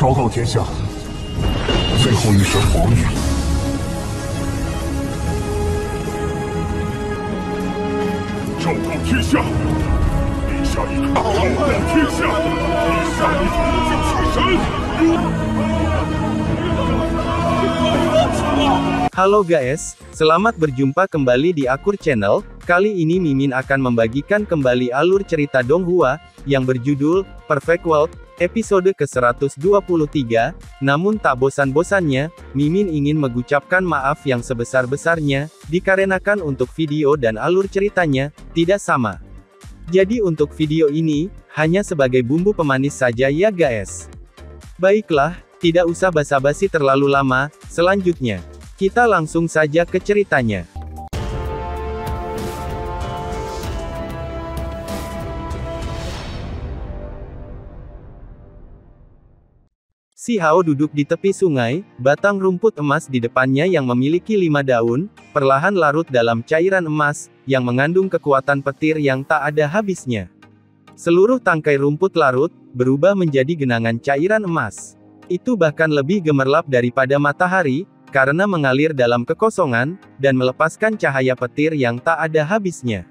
昭告天下，最后一声皇语。昭告天下，陛下已昭告天下，陛下已统尽七神。 Halo guys, selamat berjumpa kembali di Akur Channel. Kali ini Mimin akan membagikan kembali alur cerita Donghua yang berjudul Perfect World episode ke-123. Namun tak bosan-bosannya, Mimin ingin mengucapkan maaf yang sebesar-besarnya dikarenakan untuk video dan alur ceritanya tidak sama. Jadi untuk video ini hanya sebagai bumbu pemanis saja ya guys. Baiklah, tidak usah basa-basi terlalu lama, selanjutnya kita langsung saja ke ceritanya. Si Hao duduk di tepi sungai, batang rumput emas di depannya yang memiliki lima daun, perlahan larut dalam cairan emas, yang mengandung kekuatan petir yang tak ada habisnya. Seluruh tangkai rumput larut, berubah menjadi genangan cairan emas. Itu bahkan lebih gemerlap daripada matahari, karena mengalir dalam kekosongan, dan melepaskan cahaya petir yang tak ada habisnya.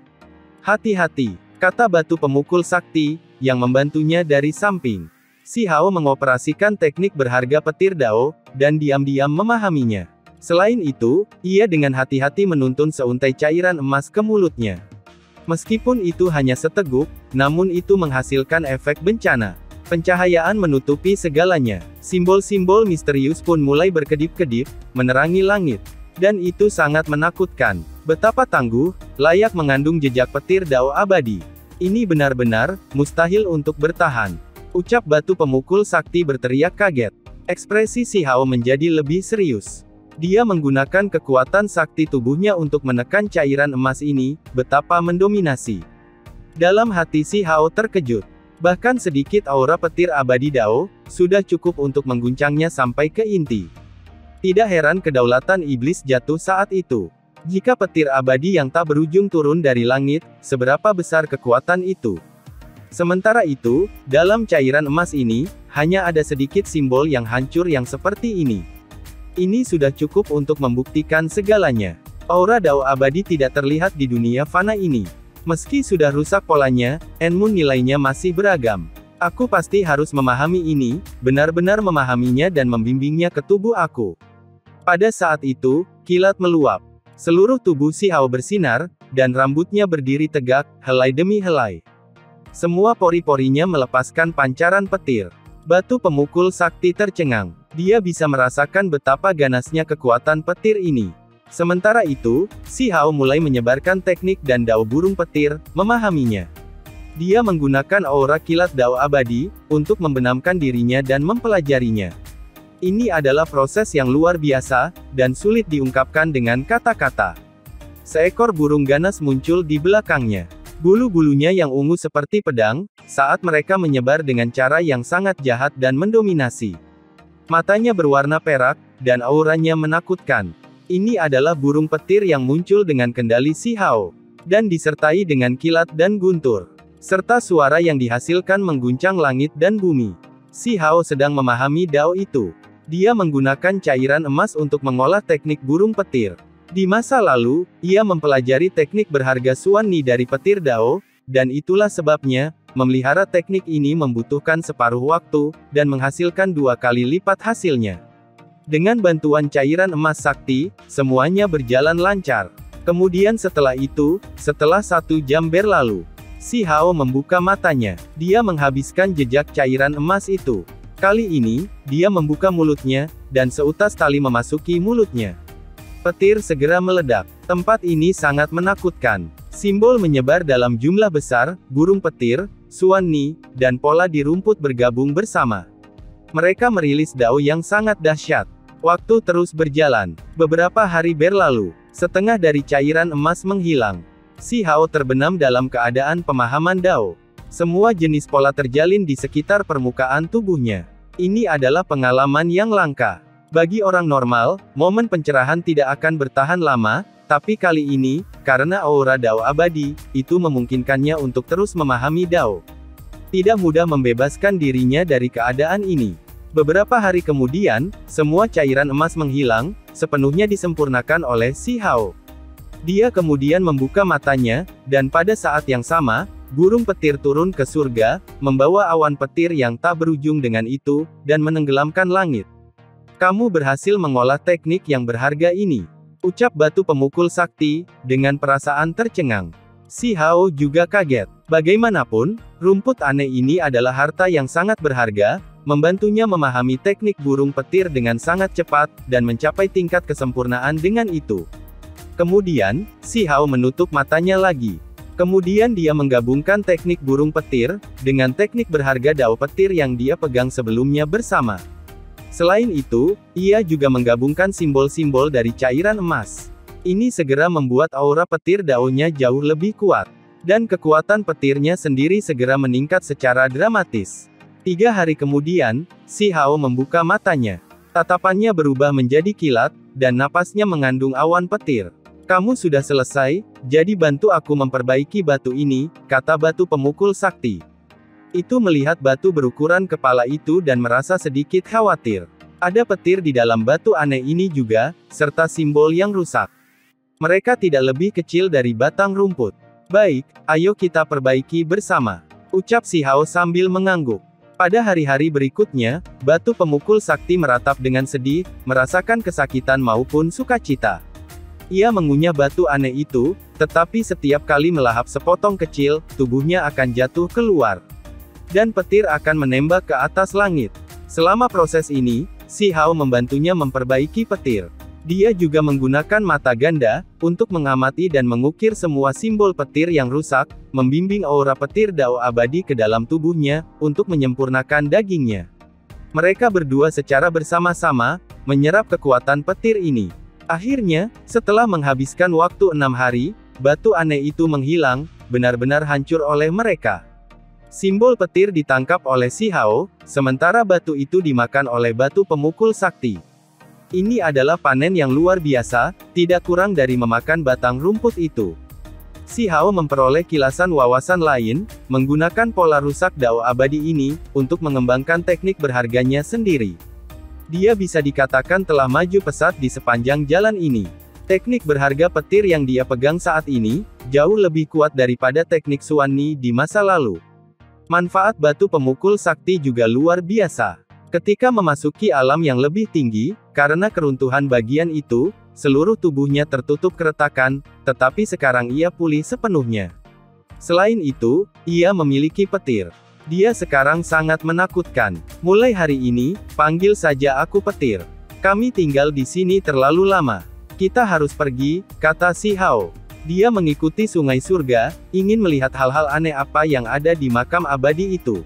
Hati-hati, kata batu pemukul sakti, yang membantunya dari samping. Si Hao mengoperasikan teknik berharga petir Dao, dan diam-diam memahaminya. Selain itu, ia dengan hati-hati menuntun seuntai cairan emas ke mulutnya. Meskipun itu hanya seteguk, namun itu menghasilkan efek bencana. Pencahayaan menutupi segalanya. Simbol-simbol misterius pun mulai berkedip-kedip, menerangi langit. Dan itu sangat menakutkan. Betapa tangguh, layak mengandung jejak petir dao abadi. Ini benar-benar, mustahil untuk bertahan. Ucap batu pemukul sakti berteriak kaget. Ekspresi si Hao menjadi lebih serius. Dia menggunakan kekuatan sakti tubuhnya untuk menekan cairan emas ini, betapa mendominasi. Dalam hati si Hao terkejut. Bahkan sedikit aura petir abadi Dao, sudah cukup untuk mengguncangnya sampai ke inti. Tidak heran kedaulatan iblis jatuh saat itu. Jika petir abadi yang tak berujung turun dari langit, seberapa besar kekuatan itu? Sementara itu, dalam cairan emas ini, hanya ada sedikit simbol yang hancur yang seperti ini. Ini sudah cukup untuk membuktikan segalanya. Aura Dao abadi tidak terlihat di dunia fana ini. Meski sudah rusak polanya, Enmu nilainya masih beragam. Aku pasti harus memahami ini, benar-benar memahaminya dan membimbingnya ke tubuh aku. Pada saat itu, kilat meluap. Seluruh tubuh si Hao bersinar, dan rambutnya berdiri tegak, helai demi helai. Semua pori-porinya melepaskan pancaran petir. Batu pemukul sakti tercengang. Dia bisa merasakan betapa ganasnya kekuatan petir ini. Sementara itu, si Hao mulai menyebarkan teknik dan dao burung petir, memahaminya. Dia menggunakan aura kilat dao abadi, untuk membenamkan dirinya dan mempelajarinya. Ini adalah proses yang luar biasa, dan sulit diungkapkan dengan kata-kata. Seekor burung ganas muncul di belakangnya. Bulu-bulunya yang ungu seperti pedang, saat mereka menyebar dengan cara yang sangat jahat dan mendominasi. Matanya berwarna perak, dan auranya menakutkan. Ini adalah burung petir yang muncul dengan kendali si Hao. Dan disertai dengan kilat dan guntur. Serta suara yang dihasilkan mengguncang langit dan bumi. Si Hao sedang memahami Dao itu. Dia menggunakan cairan emas untuk mengolah teknik burung petir. Di masa lalu, ia mempelajari teknik berharga Suan Ni dari petir Dao, dan itulah sebabnya, memelihara teknik ini membutuhkan separuh waktu, dan menghasilkan dua kali lipat hasilnya. Dengan bantuan cairan emas sakti, semuanya berjalan lancar. Kemudian setelah itu, setelah satu jam berlalu, si Hao membuka matanya. Dia menghabiskan jejak cairan emas itu. Kali ini, dia membuka mulutnya, dan seutas tali memasuki mulutnya. Petir segera meledak. Tempat ini sangat menakutkan. Simbol menyebar dalam jumlah besar, burung petir, Suan Ni, dan pola di rumput bergabung bersama. Mereka merilis dao yang sangat dahsyat. Waktu terus berjalan. Beberapa hari berlalu. Setengah dari cairan emas menghilang. Si Hao terbenam dalam keadaan pemahaman dao. Semua jenis pola terjalin di sekitar permukaan tubuhnya. Ini adalah pengalaman yang langka. Bagi orang normal, momen pencerahan tidak akan bertahan lama, tapi kali ini, karena aura Dao abadi, itu memungkinkannya untuk terus memahami Dao. Tidak mudah membebaskan dirinya dari keadaan ini. Beberapa hari kemudian, semua cairan emas menghilang, sepenuhnya disempurnakan oleh Si Hao. Dia kemudian membuka matanya, dan pada saat yang sama, burung petir turun ke surga, membawa awan petir yang tak berujung dengan itu, dan menenggelamkan langit. Kamu berhasil mengolah teknik yang berharga ini. Ucap batu pemukul sakti, dengan perasaan tercengang. Si Hao juga kaget. Bagaimanapun, rumput aneh ini adalah harta yang sangat berharga, membantunya memahami teknik burung petir dengan sangat cepat, dan mencapai tingkat kesempurnaan dengan itu. Kemudian, si Hao menutup matanya lagi. Kemudian dia menggabungkan teknik burung petir, dengan teknik berharga dao petir yang dia pegang sebelumnya bersama. Selain itu, ia juga menggabungkan simbol-simbol dari cairan emas. Ini segera membuat aura petir daunnya jauh lebih kuat. Dan kekuatan petirnya sendiri segera meningkat secara dramatis. Tiga hari kemudian, si Hao membuka matanya. Tatapannya berubah menjadi kilat, dan napasnya mengandung awan petir. Kamu sudah selesai, jadi bantu aku memperbaiki batu ini, kata batu pemukul sakti. Itu melihat batu berukuran kepala itu dan merasa sedikit khawatir. Ada petir di dalam batu aneh ini juga, serta simbol yang rusak. Mereka tidak lebih kecil dari batang rumput. Baik, ayo kita perbaiki bersama. Ucap si Hao sambil mengangguk. Pada hari-hari berikutnya, batu pemukul sakti meratap dengan sedih, merasakan kesakitan maupun sukacita. Ia mengunyah batu aneh itu, tetapi setiap kali melahap sepotong kecil, tubuhnya akan jatuh keluar. Dan petir akan menembak ke atas langit. Selama proses ini, si Hao membantunya memperbaiki petir. Dia juga menggunakan mata ganda, untuk mengamati dan mengukir semua simbol petir yang rusak, membimbing aura petir dao abadi ke dalam tubuhnya, untuk menyempurnakan dagingnya. Mereka berdua secara bersama-sama, menyerap kekuatan petir ini. Akhirnya, setelah menghabiskan waktu enam hari, batu aneh itu menghilang, benar-benar hancur oleh mereka. Simbol petir ditangkap oleh Si Hao, sementara batu itu dimakan oleh batu pemukul sakti. Ini adalah panen yang luar biasa, tidak kurang dari memakan batang rumput itu. Si Hao memperoleh kilasan wawasan lain, menggunakan pola rusak dao abadi ini, untuk mengembangkan teknik berharganya sendiri. Dia bisa dikatakan telah maju pesat di sepanjang jalan ini. Teknik berharga petir yang dia pegang saat ini, jauh lebih kuat daripada teknik Suwani di masa lalu. Manfaat batu pemukul sakti juga luar biasa. Ketika memasuki alam yang lebih tinggi, karena keruntuhan bagian itu, seluruh tubuhnya tertutup keretakan, tetapi sekarang ia pulih sepenuhnya. Selain itu, ia memiliki petir. Dia sekarang sangat menakutkan. Mulai hari ini, panggil saja aku petir. Kami tinggal di sini terlalu lama. Kita harus pergi, kata si Hao. Dia mengikuti sungai surga, ingin melihat hal-hal aneh apa yang ada di makam abadi itu.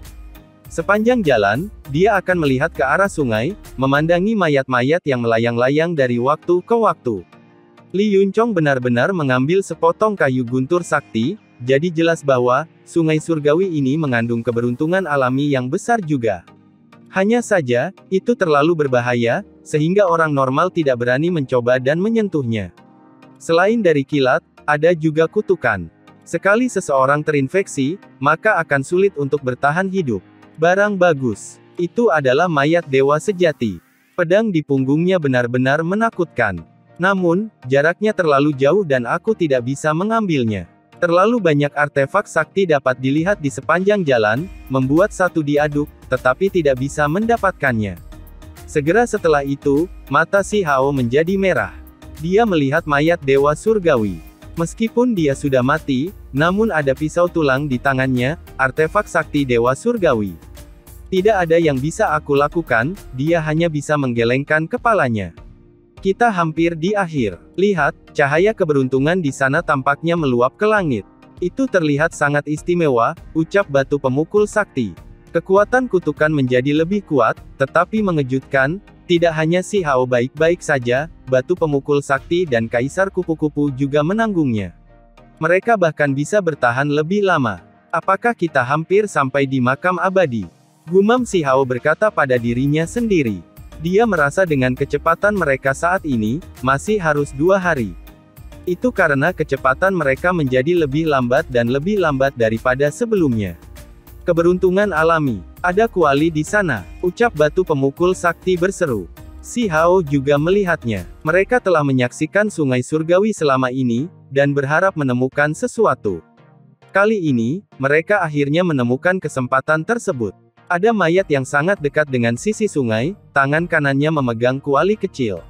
Sepanjang jalan, dia akan melihat ke arah sungai, memandangi mayat-mayat yang melayang-layang dari waktu ke waktu. Li Yunchong benar-benar mengambil sepotong kayu guntur sakti, jadi jelas bahwa, sungai surgawi ini mengandung keberuntungan alami yang besar juga. Hanya saja, itu terlalu berbahaya, sehingga orang normal tidak berani mencoba dan menyentuhnya. Selain dari kilat, ada juga kutukan. Sekali seseorang terinfeksi, maka akan sulit untuk bertahan hidup. Barang bagus. Itu adalah mayat dewa sejati. Pedang di punggungnya benar-benar menakutkan. Namun, jaraknya terlalu jauh dan aku tidak bisa mengambilnya. Terlalu banyak artefak sakti dapat dilihat di sepanjang jalan, membuat satu diaduk, tetapi tidak bisa mendapatkannya. Segera setelah itu, mata si Hao menjadi merah. Dia melihat mayat dewa surgawi. Meskipun dia sudah mati, namun ada pisau tulang di tangannya, artefak sakti dewa surgawi. Tidak ada yang bisa aku lakukan, dia hanya bisa menggelengkan kepalanya. Kita hampir di akhir. Lihat, cahaya keberuntungan di sana tampaknya meluap ke langit. Itu terlihat sangat istimewa, ucap batu pemukul sakti. Kekuatan kutukan menjadi lebih kuat, tetapi mengejutkan, tidak hanya si Hao baik-baik saja, batu pemukul sakti dan kaisar kupu-kupu juga menanggungnya. Mereka bahkan bisa bertahan lebih lama. Apakah kita hampir sampai di makam abadi? Gumam si Hao berkata pada dirinya sendiri. Dia merasa dengan kecepatan mereka saat ini, masih harus dua hari. Itu karena kecepatan mereka menjadi lebih lambat dan lebih lambat daripada sebelumnya. Keberuntungan alami. Ada kuali di sana. Ucap batu pemukul sakti berseru. Si Hao juga melihatnya. Mereka telah menyaksikan sungai surgawi selama ini, dan berharap menemukan sesuatu. Kali ini, mereka akhirnya menemukan kesempatan tersebut. Ada mayat yang sangat dekat dengan sisi sungai, tangan kanannya memegang kuali kecil.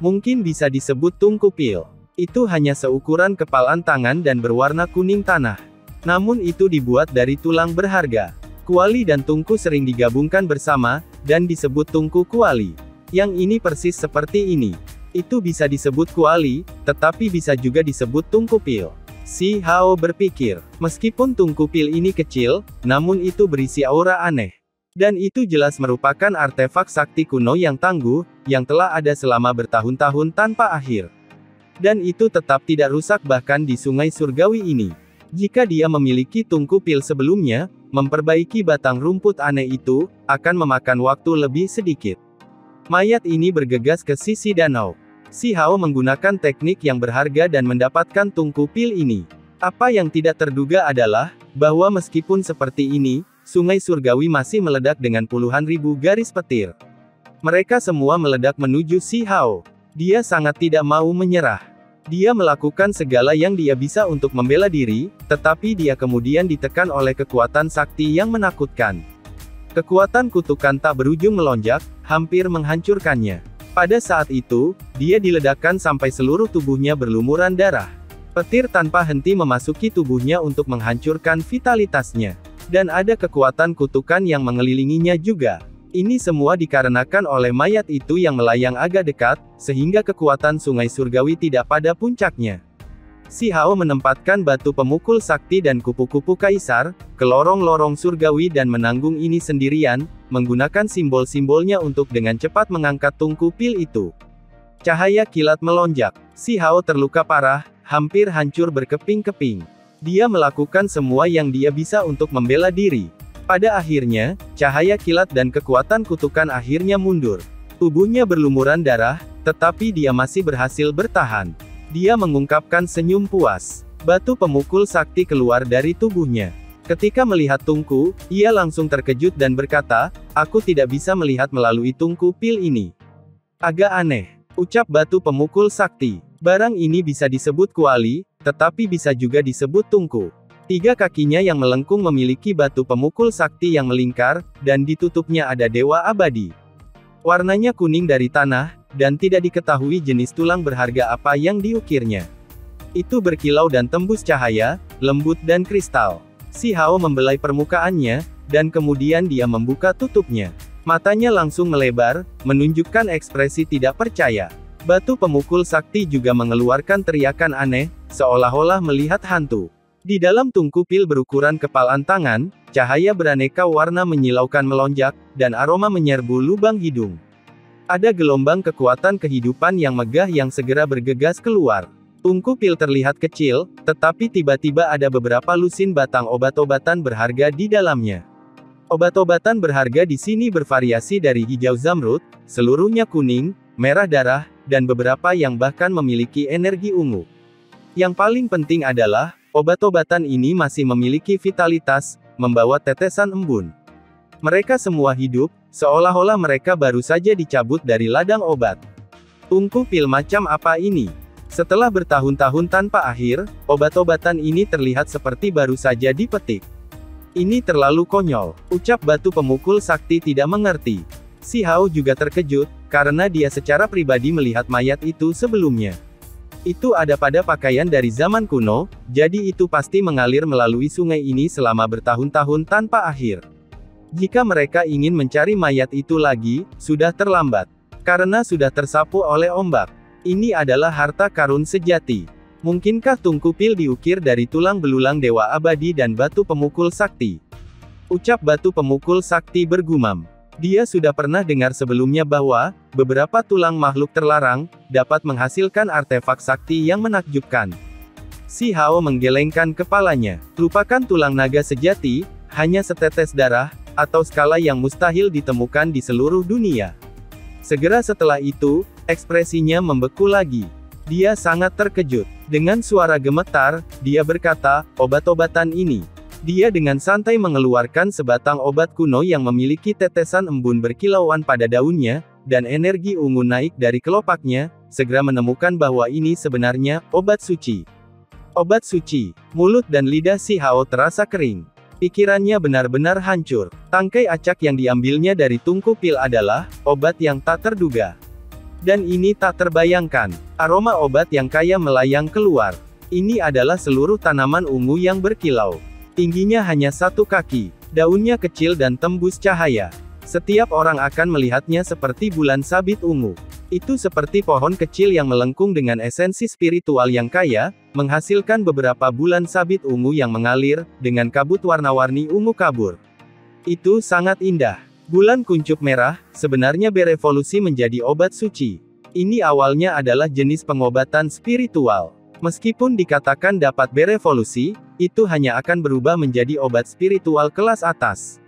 Mungkin bisa disebut tungku pil. Itu hanya seukuran kepalan tangan dan berwarna kuning tanah. Namun itu dibuat dari tulang berharga. Kuali dan tungku sering digabungkan bersama, dan disebut tungku kuali. Yang ini persis seperti ini. Itu bisa disebut kuali, tetapi bisa juga disebut tungku pil. Si Hao berpikir, meskipun tungku pil ini kecil, namun itu berisi aura aneh. Dan itu jelas merupakan artefak sakti kuno yang tangguh, yang telah ada selama bertahun-tahun tanpa akhir. Dan itu tetap tidak rusak bahkan di sungai surgawi ini. Jika dia memiliki tungku pil sebelumnya, memperbaiki batang rumput aneh itu, akan memakan waktu lebih sedikit. Mayat ini bergegas ke sisi danau. Si Hao menggunakan teknik yang berharga dan mendapatkan tungku pil ini. Apa yang tidak terduga adalah, bahwa meskipun seperti ini, sungai surgawi masih meledak dengan puluhan ribu garis petir. Mereka semua meledak menuju Si Hao. Dia sangat tidak mau menyerah. Dia melakukan segala yang dia bisa untuk membela diri, tetapi dia kemudian ditekan oleh kekuatan sakti yang menakutkan. Kekuatan kutukan tak berujung melonjak, hampir menghancurkannya. Pada saat itu, dia diledakkan sampai seluruh tubuhnya berlumuran darah. Petir tanpa henti memasuki tubuhnya untuk menghancurkan vitalitasnya. Dan ada kekuatan kutukan yang mengelilinginya juga. Ini semua dikarenakan oleh mayat itu yang melayang agak dekat, sehingga kekuatan sungai surgawi tidak pada puncaknya. Si Hao menempatkan batu pemukul sakti dan kupu-kupu kaisar, ke lorong-lorong surgawi dan menanggung ini sendirian, menggunakan simbol-simbolnya untuk dengan cepat mengangkat tungku pil itu. Cahaya kilat melonjak. Si Hao terluka parah, hampir hancur berkeping-keping. Dia melakukan semua yang dia bisa untuk membela diri. Pada akhirnya, cahaya kilat dan kekuatan kutukan akhirnya mundur. Tubuhnya berlumuran darah, tetapi dia masih berhasil bertahan. Dia mengungkapkan senyum puas. Batu pemukul sakti keluar dari tubuhnya. Ketika melihat tungku, ia langsung terkejut dan berkata, aku tidak bisa melihat melalui tungku pil ini. Agak aneh. Ucap batu pemukul sakti. Barang ini bisa disebut kuali, tetapi bisa juga disebut tungku. Tiga kakinya yang melengkung memiliki batu pemukul sakti yang melingkar, dan ditutupnya ada dewa abadi. Warnanya kuning dari tanah, dan tidak diketahui jenis tulang berharga apa yang diukirnya. Itu berkilau dan tembus cahaya, lembut dan kristal. Si Hao membelai permukaannya, dan kemudian dia membuka tutupnya. Matanya langsung melebar, menunjukkan ekspresi tidak percaya. Batu pemukul sakti juga mengeluarkan teriakan aneh, seolah-olah melihat hantu. Di dalam tungku pil berukuran kepalan tangan, cahaya beraneka warna menyilaukan melonjak, dan aroma menyerbu lubang hidung. Ada gelombang kekuatan kehidupan yang megah yang segera bergegas keluar. Tungku pil terlihat kecil, tetapi tiba-tiba ada beberapa lusin batang obat-obatan berharga di dalamnya. Obat-obatan berharga di sini bervariasi dari hijau zamrud, seluruhnya kuning, merah darah, dan beberapa yang bahkan memiliki energi ungu. Yang paling penting adalah, obat-obatan ini masih memiliki vitalitas, membawa tetesan embun. Mereka semua hidup, Seolah-olah mereka baru saja dicabut dari ladang obat. Tungku pil macam apa ini? Setelah bertahun-tahun tanpa akhir, obat-obatan ini terlihat seperti baru saja dipetik. Ini terlalu konyol, ucap batu pemukul sakti tidak mengerti. Si Hao juga terkejut, karena dia secara pribadi melihat mayat itu sebelumnya. Itu ada pada pakaian dari zaman kuno, jadi itu pasti mengalir melalui sungai ini selama bertahun-tahun tanpa akhir. Jika mereka ingin mencari mayat itu lagi, sudah terlambat. Karena sudah tersapu oleh ombak. Ini adalah harta karun sejati. Mungkinkah tungku pil diukir dari tulang belulang dewa abadi dan batu pemukul sakti? Ucap batu pemukul sakti bergumam. Dia sudah pernah dengar sebelumnya bahwa, beberapa tulang makhluk terlarang, dapat menghasilkan artefak sakti yang menakjubkan. Si Hao menggelengkan kepalanya. Lupakan tulang naga sejati, hanya setetes darah, atau skala yang mustahil ditemukan di seluruh dunia. Segera setelah itu, ekspresinya membeku lagi. Dia sangat terkejut. Dengan suara gemetar, dia berkata, obat-obatan ini. Dia dengan santai mengeluarkan sebatang obat kuno yang memiliki tetesan embun berkilauan pada daunnya, dan energi ungu naik dari kelopaknya, segera menemukan bahwa ini sebenarnya obat suci. Obat suci, mulut dan lidah si Hao terasa kering. Pikirannya benar-benar hancur. Tangkai acak yang diambilnya dari tungku pil adalah obat yang tak terduga. Dan ini tak terbayangkan. Aroma obat yang kaya melayang keluar. Ini adalah seluruh tanaman ungu yang berkilau. Tingginya hanya satu kaki. Daunnya kecil dan tembus cahaya. Setiap orang akan melihatnya seperti bulan sabit ungu. Itu seperti pohon kecil yang melengkung dengan esensi spiritual yang kaya, menghasilkan beberapa bulan sabit ungu yang mengalir, dengan kabut warna-warni ungu kabur. Itu sangat indah. Bulan kuncup merah, sebenarnya berevolusi menjadi obat suci. Ini awalnya adalah jenis pengobatan spiritual. Meskipun dikatakan dapat berevolusi, itu hanya akan berubah menjadi obat spiritual kelas atas.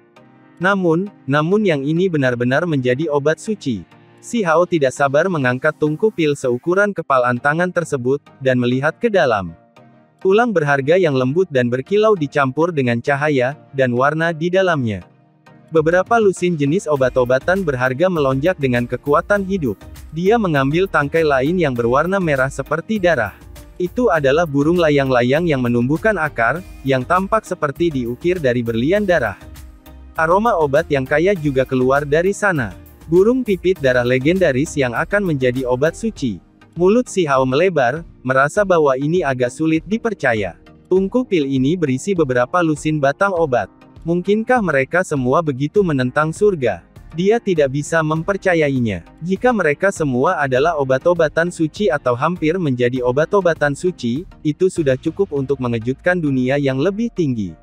Namun, namun yang ini benar-benar menjadi obat suci. Si Hao tidak sabar mengangkat tungku pil seukuran kepalan tangan tersebut, dan melihat ke dalam. Tulang berharga yang lembut dan berkilau dicampur dengan cahaya, dan warna di dalamnya. Beberapa lusin jenis obat-obatan berharga melonjak dengan kekuatan hidup. Dia mengambil tangkai lain yang berwarna merah seperti darah. Itu adalah burung layang-layang yang menumbuhkan akar, yang tampak seperti diukir dari berlian darah. Aroma obat yang kaya juga keluar dari sana. Burung pipit darah legendaris yang akan menjadi obat suci. Mulut si Hao melebar, merasa bahwa ini agak sulit dipercaya. Tungku pil ini berisi beberapa lusin batang obat. Mungkinkah mereka semua begitu menentang surga? Dia tidak bisa mempercayainya. Jika mereka semua adalah obat-obatan suci atau hampir menjadi obat-obatan suci, itu sudah cukup untuk mengejutkan dunia yang lebih tinggi.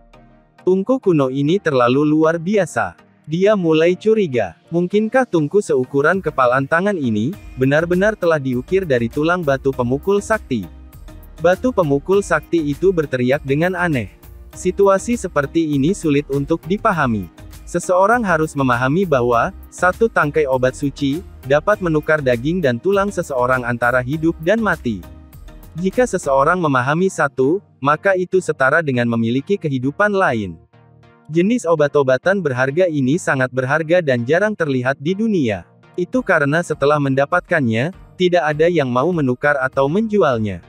Tungku kuno ini terlalu luar biasa. Dia mulai curiga. Mungkinkah tungku seukuran kepalan tangan ini, benar-benar telah diukir dari tulang batu pemukul sakti? Batu pemukul sakti itu berteriak dengan aneh. Situasi seperti ini sulit untuk dipahami. Seseorang harus memahami bahwa, satu tangkai obat suci, dapat menukar daging dan tulang seseorang antara hidup dan mati. Jika seseorang memahami satu, maka itu setara dengan memiliki kehidupan lain. Jenis obat-obatan berharga ini sangat berharga dan jarang terlihat di dunia. Itu karena setelah mendapatkannya, tidak ada yang mau menukar atau menjualnya.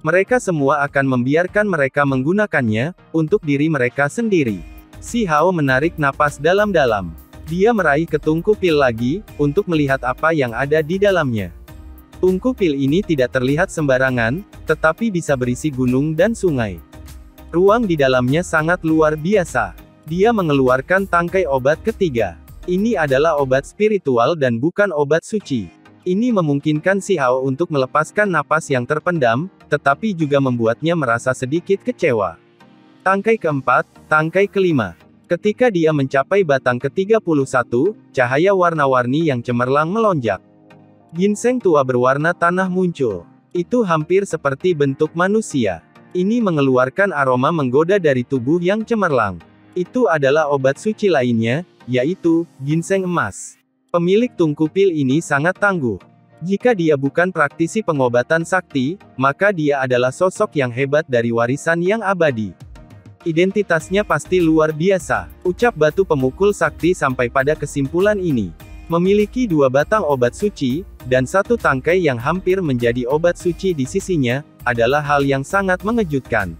Mereka semua akan membiarkan mereka menggunakannya, untuk diri mereka sendiri. Si Hao menarik napas dalam-dalam. Dia meraih ke tungku pil lagi, untuk melihat apa yang ada di dalamnya. Tungku pil ini tidak terlihat sembarangan, tetapi bisa berisi gunung dan sungai. Ruang di dalamnya sangat luar biasa. Dia mengeluarkan tangkai obat ketiga. Ini adalah obat spiritual dan bukan obat suci. Ini memungkinkan si Hao untuk melepaskan napas yang terpendam, tetapi juga membuatnya merasa sedikit kecewa. Tangkai keempat, tangkai kelima. Ketika dia mencapai batang ke-31, cahaya warna-warni yang cemerlang melonjak. Ginseng tua berwarna tanah muncul. Itu hampir seperti bentuk manusia. Ini mengeluarkan aroma menggoda dari tubuh yang cemerlang. Itu adalah obat suci lainnya, yaitu ginseng emas. Pemilik tungku pil ini sangat tangguh. Jika dia bukan praktisi pengobatan sakti, maka dia adalah sosok yang hebat dari warisan yang abadi. Identitasnya pasti luar biasa. Ucap batu pemukul sakti sampai pada kesimpulan ini. Memiliki dua batang obat suci, dan satu tangkai yang hampir menjadi obat suci di sisinya, adalah hal yang sangat mengejutkan.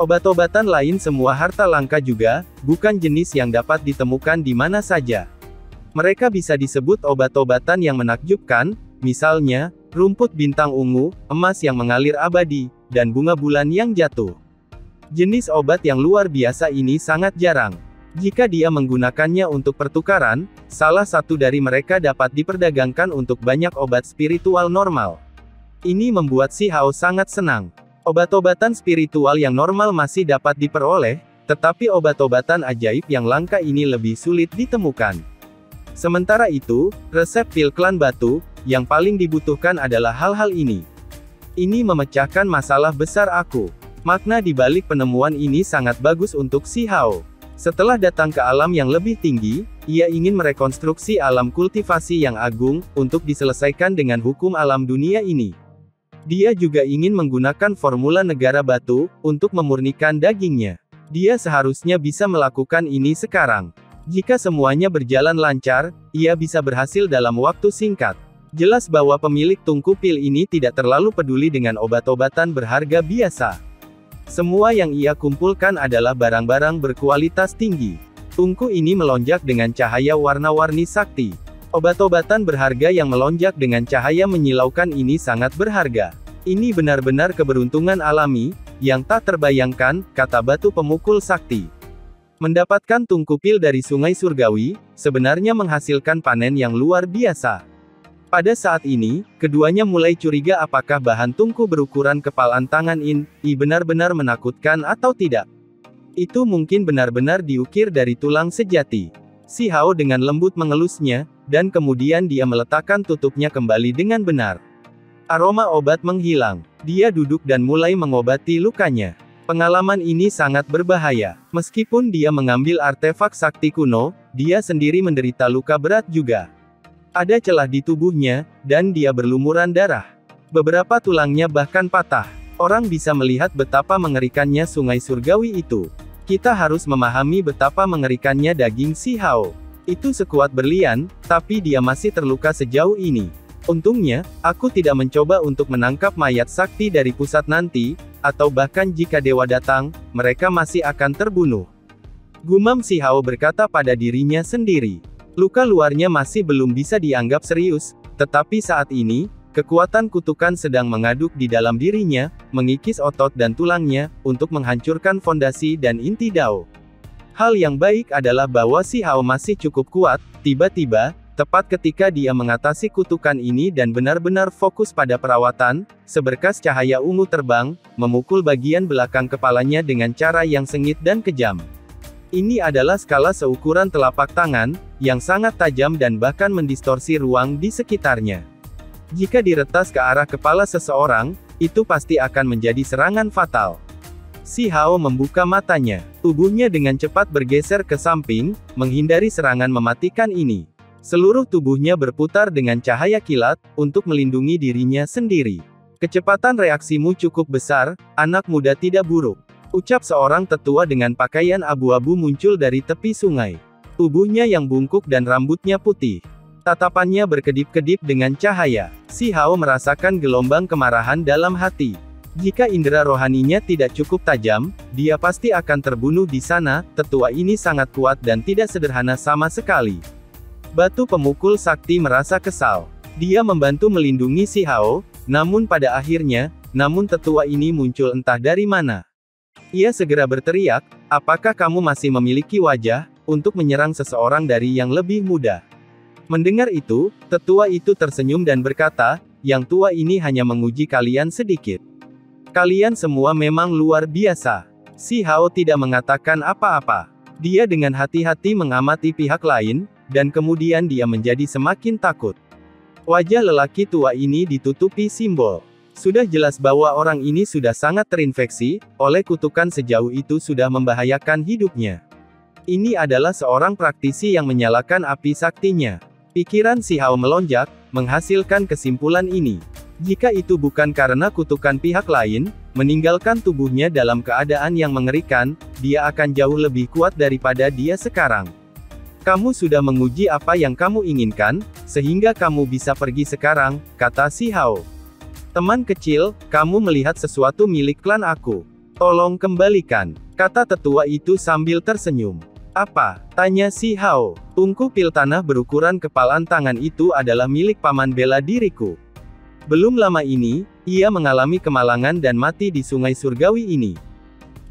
Obat-obatan lain semua harta langka juga, bukan jenis yang dapat ditemukan di mana saja. Mereka bisa disebut obat-obatan yang menakjubkan, misalnya, rumput bintang ungu, emas yang mengalir abadi, dan bunga bulan yang jatuh. Jenis obat yang luar biasa ini sangat jarang. Jika dia menggunakannya untuk pertukaran, salah satu dari mereka dapat diperdagangkan untuk banyak obat spiritual normal. Ini membuat si Hao sangat senang. Obat-obatan spiritual yang normal masih dapat diperoleh, tetapi obat-obatan ajaib yang langka ini lebih sulit ditemukan. Sementara itu, resep pil klan batu, yang paling dibutuhkan adalah hal-hal ini. Ini memecahkan masalah besar aku. Makna di balik penemuan ini sangat bagus untuk si Hao. Setelah datang ke alam yang lebih tinggi, ia ingin merekonstruksi alam kultivasi yang agung, untuk diselesaikan dengan hukum alam dunia ini. Dia juga ingin menggunakan formula negara batu, untuk memurnikan dagingnya. Dia seharusnya bisa melakukan ini sekarang. Jika semuanya berjalan lancar, ia bisa berhasil dalam waktu singkat. Jelas bahwa pemilik tungku pil ini tidak terlalu peduli dengan obat-obatan berharga biasa. Semua yang ia kumpulkan adalah barang-barang berkualitas tinggi. Tungku ini melonjak dengan cahaya warna-warni sakti. Obat-obatan berharga yang melonjak dengan cahaya menyilaukan ini sangat berharga. Ini benar-benar keberuntungan alami, yang tak terbayangkan, kata batu pemukul sakti. Mendapatkan tungku pil dari sungai surgawi, sebenarnya menghasilkan panen yang luar biasa. Pada saat ini, keduanya mulai curiga apakah bahan tungku berukuran kepalan tangan in, i benar-benar menakutkan atau tidak. Itu mungkin benar-benar diukir dari tulang sejati. Si Hao dengan lembut mengelusnya, dan kemudian dia meletakkan tutupnya kembali dengan benar. Aroma obat menghilang. Dia duduk dan mulai mengobati lukanya. Pengalaman ini sangat berbahaya. Meskipun dia mengambil artefak sakti kuno, dia sendiri menderita luka berat juga. Ada celah di tubuhnya, dan dia berlumuran darah. Beberapa tulangnya bahkan patah. Orang bisa melihat betapa mengerikannya sungai surgawi itu. Kita harus memahami betapa mengerikannya daging si Hao. Itu sekuat berlian, tapi dia masih terluka sejauh ini. Untungnya, aku tidak mencoba untuk menangkap mayat sakti dari pusat nanti, atau bahkan jika dewa datang, mereka masih akan terbunuh. Gumam si Hao berkata pada dirinya sendiri. Luka luarnya masih belum bisa dianggap serius, tetapi saat ini, kekuatan kutukan sedang mengaduk di dalam dirinya, mengikis otot dan tulangnya, untuk menghancurkan fondasi dan inti Dao. Hal yang baik adalah bahwa si Hao masih cukup kuat, tiba-tiba, tepat ketika dia mengatasi kutukan ini dan benar-benar fokus pada perawatan, seberkas cahaya ungu terbang, memukul bagian belakang kepalanya dengan cara yang sengit dan kejam. Ini adalah skala seukuran telapak tangan, yang sangat tajam dan bahkan mendistorsi ruang di sekitarnya. Jika diretas ke arah kepala seseorang, itu pasti akan menjadi serangan fatal. Si Hao membuka matanya. Tubuhnya dengan cepat bergeser ke samping, menghindari serangan mematikan ini. Seluruh tubuhnya berputar dengan cahaya kilat, untuk melindungi dirinya sendiri. Kecepatan reaksimu cukup besar, anak muda tidak buruk. Ucap seorang tetua dengan pakaian abu-abu muncul dari tepi sungai. Tubuhnya yang bungkuk dan rambutnya putih. Tatapannya berkedip-kedip dengan cahaya. Si Hao merasakan gelombang kemarahan dalam hati. Jika indera rohaninya tidak cukup tajam, dia pasti akan terbunuh di sana. Tetua ini sangat kuat dan tidak sederhana sama sekali. Batu pemukul sakti merasa kesal. Dia membantu melindungi si Hao, namun pada akhirnya, namun tetua ini muncul entah dari mana. Ia segera berteriak, apakah kamu masih memiliki wajah, untuk menyerang seseorang dari yang lebih muda? Mendengar itu, tetua itu tersenyum dan berkata, yang tua ini hanya menguji kalian sedikit. Kalian semua memang luar biasa. Si Hao tidak mengatakan apa-apa. Dia dengan hati-hati mengamati pihak lain, dan kemudian dia menjadi semakin takut. Wajah lelaki tua ini ditutupi simbol. Sudah jelas bahwa orang ini sudah sangat terinfeksi, oleh kutukan sejauh itu sudah membahayakan hidupnya. Ini adalah seorang praktisi yang menyalakan api saktinya. Pikiran si Hao melonjak, menghasilkan kesimpulan ini. Jika itu bukan karena kutukan pihak lain, meninggalkan tubuhnya dalam keadaan yang mengerikan, dia akan jauh lebih kuat daripada dia sekarang. Kamu sudah menguji apa yang kamu inginkan, sehingga kamu bisa pergi sekarang, kata si Hao. Teman kecil, kamu melihat sesuatu milik klan aku. Tolong kembalikan, kata tetua itu sambil tersenyum. Apa? Tanya si Hao. Tungku pil tanah berukuran kepalan tangan itu adalah milik paman bela diriku. Belum lama ini, ia mengalami kemalangan dan mati di sungai surgawi ini.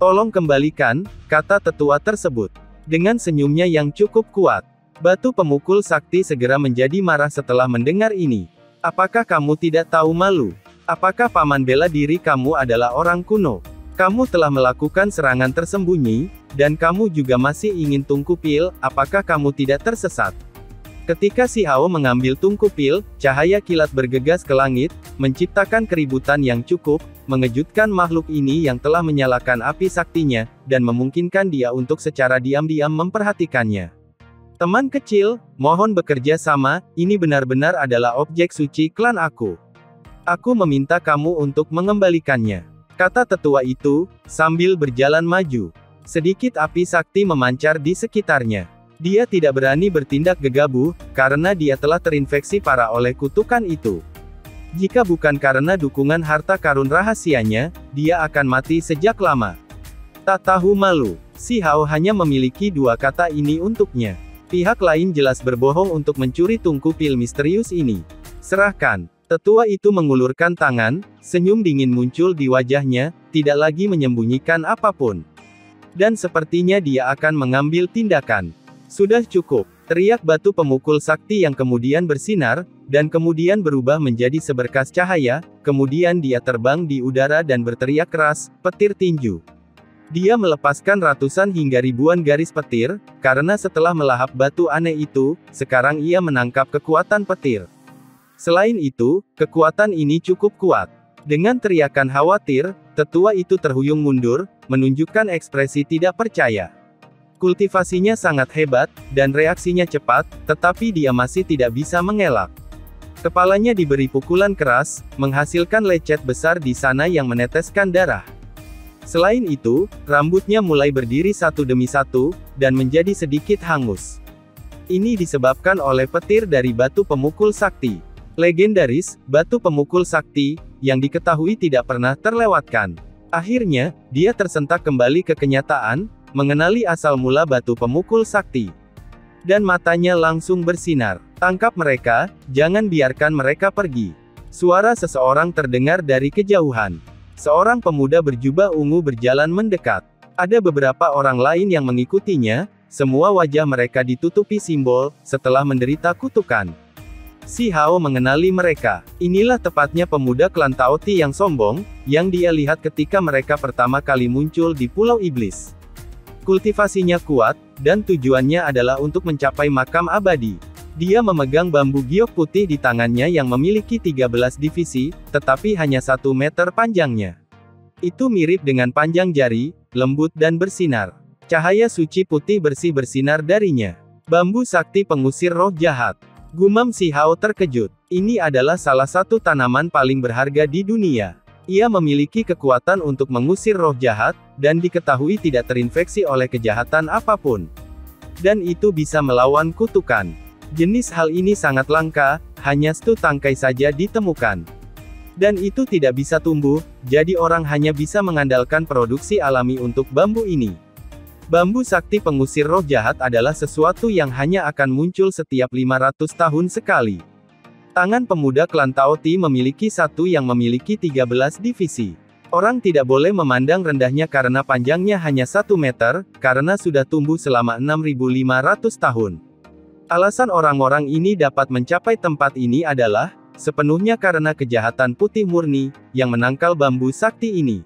Tolong kembalikan, kata tetua tersebut. Dengan senyumnya yang cukup kuat. Batu pemukul sakti segera menjadi marah setelah mendengar ini. Apakah kamu tidak tahu malu? Apakah paman bela diri kamu adalah orang kuno? Kamu telah melakukan serangan tersembunyi, dan kamu juga masih ingin tungku pil, apakah kamu tidak tersesat? Ketika si Hao mengambil tungku pil, cahaya kilat bergegas ke langit, menciptakan keributan yang cukup, mengejutkan makhluk ini yang telah menyalakan api saktinya, dan memungkinkan dia untuk secara diam-diam memperhatikannya. Teman kecil, mohon bekerja sama, ini benar-benar adalah objek suci klan aku. Aku meminta kamu untuk mengembalikannya. Kata tetua itu, sambil berjalan maju. Sedikit api sakti memancar di sekitarnya. Dia tidak berani bertindak gegabah, karena dia telah terinfeksi parah oleh kutukan itu. Jika bukan karena dukungan harta karun rahasianya, dia akan mati sejak lama. Tak tahu malu, si Hao hanya memiliki dua kata ini untuknya. Pihak lain jelas berbohong untuk mencuri tungku pil misterius ini. Serahkan. Tetua itu mengulurkan tangan, senyum dingin muncul di wajahnya, tidak lagi menyembunyikan apa pun. Dan sepertinya dia akan mengambil tindakan. Sudah cukup, teriak batu pemukul sakti yang kemudian bersinar, dan kemudian berubah menjadi seberkas cahaya, kemudian dia terbang di udara dan berteriak keras, petir tinju. Dia melepaskan ratusan hingga ribuan garis petir, karena setelah melahap batu aneh itu, sekarang ia menangkap kekuatan petir. Selain itu, kekuatan ini cukup kuat. Dengan teriakan khawatir, tetua itu terhuyung mundur, menunjukkan ekspresi tidak percaya. Kultivasinya sangat hebat, dan reaksinya cepat, tetapi dia masih tidak bisa mengelak. Kepalanya diberi pukulan keras, menghasilkan lecet besar di sana yang meneteskan darah. Selain itu, rambutnya mulai berdiri satu demi satu, dan menjadi sedikit hangus. Ini disebabkan oleh petir dari batu pemukul sakti. Legendaris, batu pemukul sakti, yang diketahui tidak pernah terlewatkan. Akhirnya, dia tersentak kembali ke kenyataan, mengenali asal mula batu pemukul sakti. Dan matanya langsung bersinar. Tangkap mereka, jangan biarkan mereka pergi. Suara seseorang terdengar dari kejauhan. Seorang pemuda berjubah ungu berjalan mendekat. Ada beberapa orang lain yang mengikutinya, semua wajah mereka ditutupi simbol, setelah menderita kutukan. Si Hao mengenali mereka. Inilah tepatnya pemuda klan Taoti yang sombong, yang dia lihat ketika mereka pertama kali muncul di Pulau Iblis. Kultivasinya kuat, dan tujuannya adalah untuk mencapai makam abadi. Dia memegang bambu giok putih di tangannya yang memiliki 13 divisi, tetapi hanya satu meter panjangnya. Itu mirip dengan panjang jari, lembut dan bersinar. Cahaya suci putih bersih bersinar darinya. Bambu sakti pengusir roh jahat. Gumam si Hao terkejut. Ini adalah salah satu tanaman paling berharga di dunia. Ia memiliki kekuatan untuk mengusir roh jahat, dan diketahui tidak terinfeksi oleh kejahatan apa pun. Dan itu bisa melawan kutukan. Jenis hal ini sangat langka, hanya satu tangkai saja ditemukan. Dan itu tidak bisa tumbuh, jadi orang hanya bisa mengandalkan produksi alami untuk bambu ini. Bambu sakti pengusir roh jahat adalah sesuatu yang hanya akan muncul setiap 500 tahun sekali. Tangan pemuda klan Taoti memiliki satu yang memiliki 13 divisi. Orang tidak boleh memandang rendahnya karena panjangnya hanya satu meter, karena sudah tumbuh selama 6500 tahun. Alasan orang-orang ini dapat mencapai tempat ini adalah, sepenuhnya karena kejahatan putih murni, yang menangkal bambu sakti ini.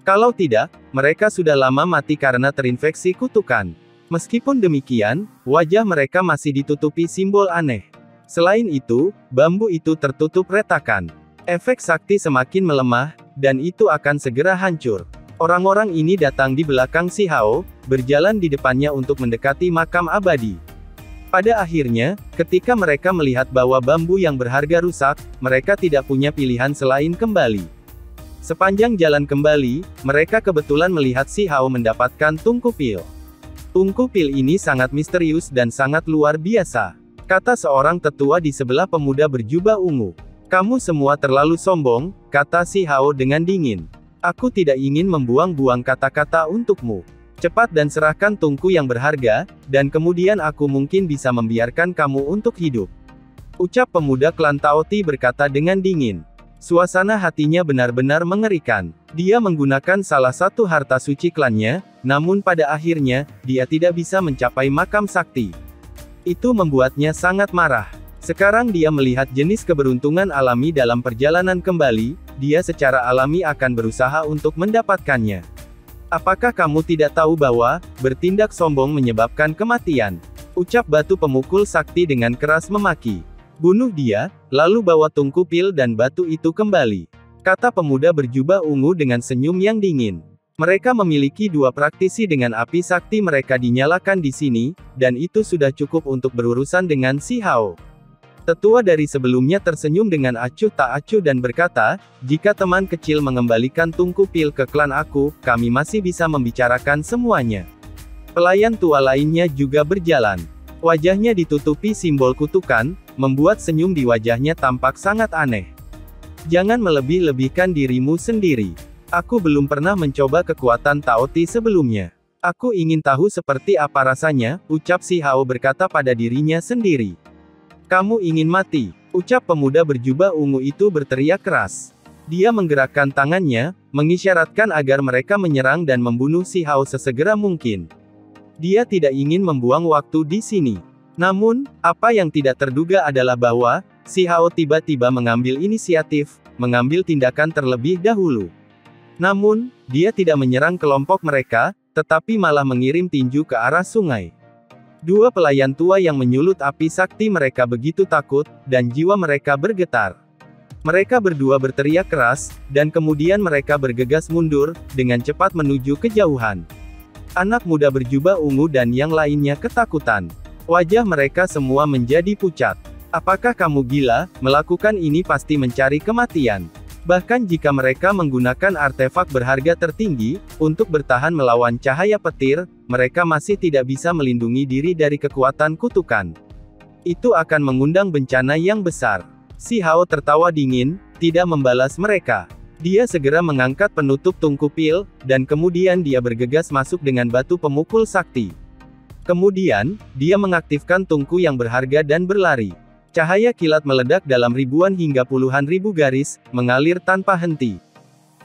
Kalau tidak, mereka sudah lama mati karena terinfeksi kutukan. Meskipun demikian, wajah mereka masih ditutupi simbol aneh. Selain itu, bambu itu tertutup retakan. Efek sakti semakin melemah, dan itu akan segera hancur. Orang-orang ini datang di belakang si Hao, berjalan di depannya untuk mendekati makam abadi. Pada akhirnya, ketika mereka melihat bahwa bambu yang berharga rusak, mereka tidak punya pilihan selain kembali. Sepanjang jalan kembali, mereka kebetulan melihat si Hao mendapatkan tungku pil. Tungku pil ini sangat misterius dan sangat luar biasa. Kata seorang tetua di sebelah pemuda berjubah ungu. Kamu semua terlalu sombong, kata si Hao dengan dingin. Aku tidak ingin membuang-buang kata-kata untukmu. Cepat dan serahkan tungku yang berharga, dan kemudian aku mungkin bisa membiarkan kamu untuk hidup. Ucap pemuda klan Taoti berkata dengan dingin. Suasana hatinya benar-benar mengerikan. Dia menggunakan salah satu harta suci klannya, namun pada akhirnya, dia tidak bisa mencapai makam sakti. Itu membuatnya sangat marah. Sekarang dia melihat jenis keberuntungan alami dalam perjalanan kembali, dia secara alami akan berusaha untuk mendapatkannya. Apakah kamu tidak tahu bahwa, bertindak sombong menyebabkan kematian? Ucap batu pemukul sakti dengan keras memaki. Bunuh dia, lalu bawa tungku pil dan batu itu kembali. Kata pemuda berjubah ungu dengan senyum yang dingin. Mereka memiliki dua praktisi dengan api sakti mereka dinyalakan di sini, dan itu sudah cukup untuk berurusan dengan si Hao. Tetua dari sebelumnya tersenyum dengan acuh tak acuh dan berkata, jika teman kecil mengembalikan tungku pil ke klan aku, kami masih bisa membicarakan semuanya. Pelayan tua lainnya juga berjalan. Wajahnya ditutupi simbol kutukan, membuat senyum di wajahnya tampak sangat aneh. Jangan melebih-lebihkan dirimu sendiri. Aku belum pernah mencoba kekuatan Taoti sebelumnya. Aku ingin tahu seperti apa rasanya, ucap si Hao berkata pada dirinya sendiri. Kamu ingin mati, ucap pemuda berjubah ungu itu berteriak keras. Dia menggerakkan tangannya, mengisyaratkan agar mereka menyerang dan membunuh si Hao sesegera mungkin. Dia tidak ingin membuang waktu di sini. Namun, apa yang tidak terduga adalah bahwa, si Hao tiba-tiba mengambil inisiatif, mengambil tindakan terlebih dahulu. Namun, dia tidak menyerang kelompok mereka, tetapi malah mengirim tinju ke arah sungai. Dua pelayan tua yang menyulut api sakti mereka begitu takut, dan jiwa mereka bergetar. Mereka berdua berteriak keras, dan kemudian mereka bergegas mundur, dengan cepat menuju kejauhan. Anak muda berjubah ungu dan yang lainnya ketakutan. Wajah mereka semua menjadi pucat. Apakah kamu gila? Melakukan ini pasti mencari kematian. Bahkan jika mereka menggunakan artefak berharga tertinggi, untuk bertahan melawan cahaya petir, mereka masih tidak bisa melindungi diri dari kekuatan kutukan. Itu akan mengundang bencana yang besar. Si Hao tertawa dingin, tidak membalas mereka. Dia segera mengangkat penutup tungku pil, dan kemudian dia bergegas masuk dengan batu pemukul sakti. Kemudian, dia mengaktifkan tungku yang berharga dan berlari. Cahaya kilat meledak dalam ribuan hingga puluhan ribu garis, mengalir tanpa henti.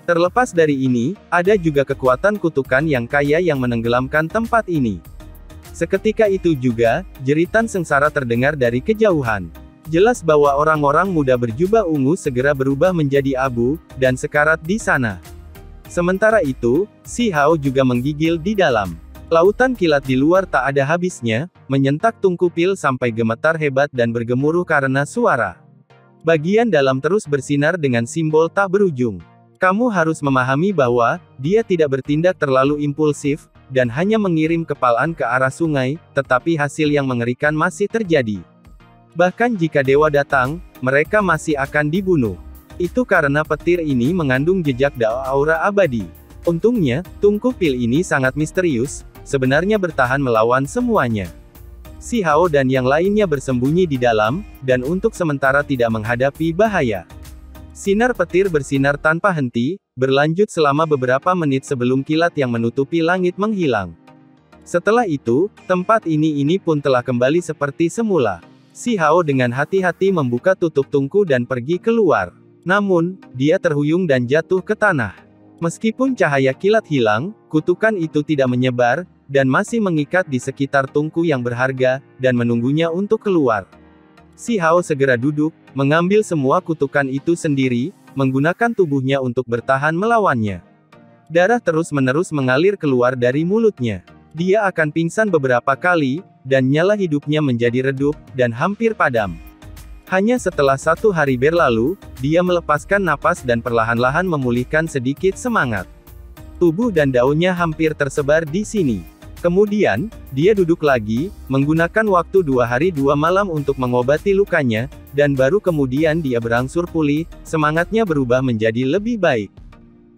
Terlepas dari ini, ada juga kekuatan kutukan yang kaya yang menenggelamkan tempat ini. Seketika itu juga, jeritan sengsara terdengar dari kejauhan. Jelas bahwa orang-orang muda berjubah ungu segera berubah menjadi abu, dan sekarat di sana. Sementara itu, Si Hao juga menggigil di dalam. Lautan kilat di luar tak ada habisnya, menyentak tungku pil sampai gemetar hebat dan bergemuruh karena suara. Bagian dalam terus bersinar dengan simbol tak berujung. Kamu harus memahami bahwa, dia tidak bertindak terlalu impulsif, dan hanya mengirim kepalaan ke arah sungai, tetapi hasil yang mengerikan masih terjadi. Bahkan jika dewa datang, mereka masih akan dibunuh. Itu karena petir ini mengandung jejak dao aura abadi. Untungnya, tungku pil ini sangat misterius, sebenarnya bertahan melawan semuanya. Si Hao dan yang lainnya bersembunyi di dalam, dan untuk sementara tidak menghadapi bahaya. Sinar petir bersinar tanpa henti, berlanjut selama beberapa menit sebelum kilat yang menutupi langit menghilang. Setelah itu, tempat ini ini pun telah kembali seperti semula. Si Hao dengan hati-hati membuka tutup tungku dan pergi keluar. Namun, dia terhuyung dan jatuh ke tanah. Meskipun cahaya kilat hilang, kutukan itu tidak menyebar, dan masih mengikat di sekitar tungku yang berharga, dan menunggunya untuk keluar. Si Hao segera duduk, mengambil semua kutukan itu sendiri, menggunakan tubuhnya untuk bertahan melawannya. Darah terus-menerus mengalir keluar dari mulutnya. Dia akan pingsan beberapa kali, dan nyala hidupnya menjadi redup, dan hampir padam. Hanya setelah satu hari berlalu, dia melepaskan napas dan perlahan-lahan memulihkan sedikit semangat. Tubuh dan daunnya hampir tersebar di sini. Kemudian, dia duduk lagi, menggunakan waktu dua hari dua malam untuk mengobati lukanya, dan baru kemudian dia berangsur pulih, semangatnya berubah menjadi lebih baik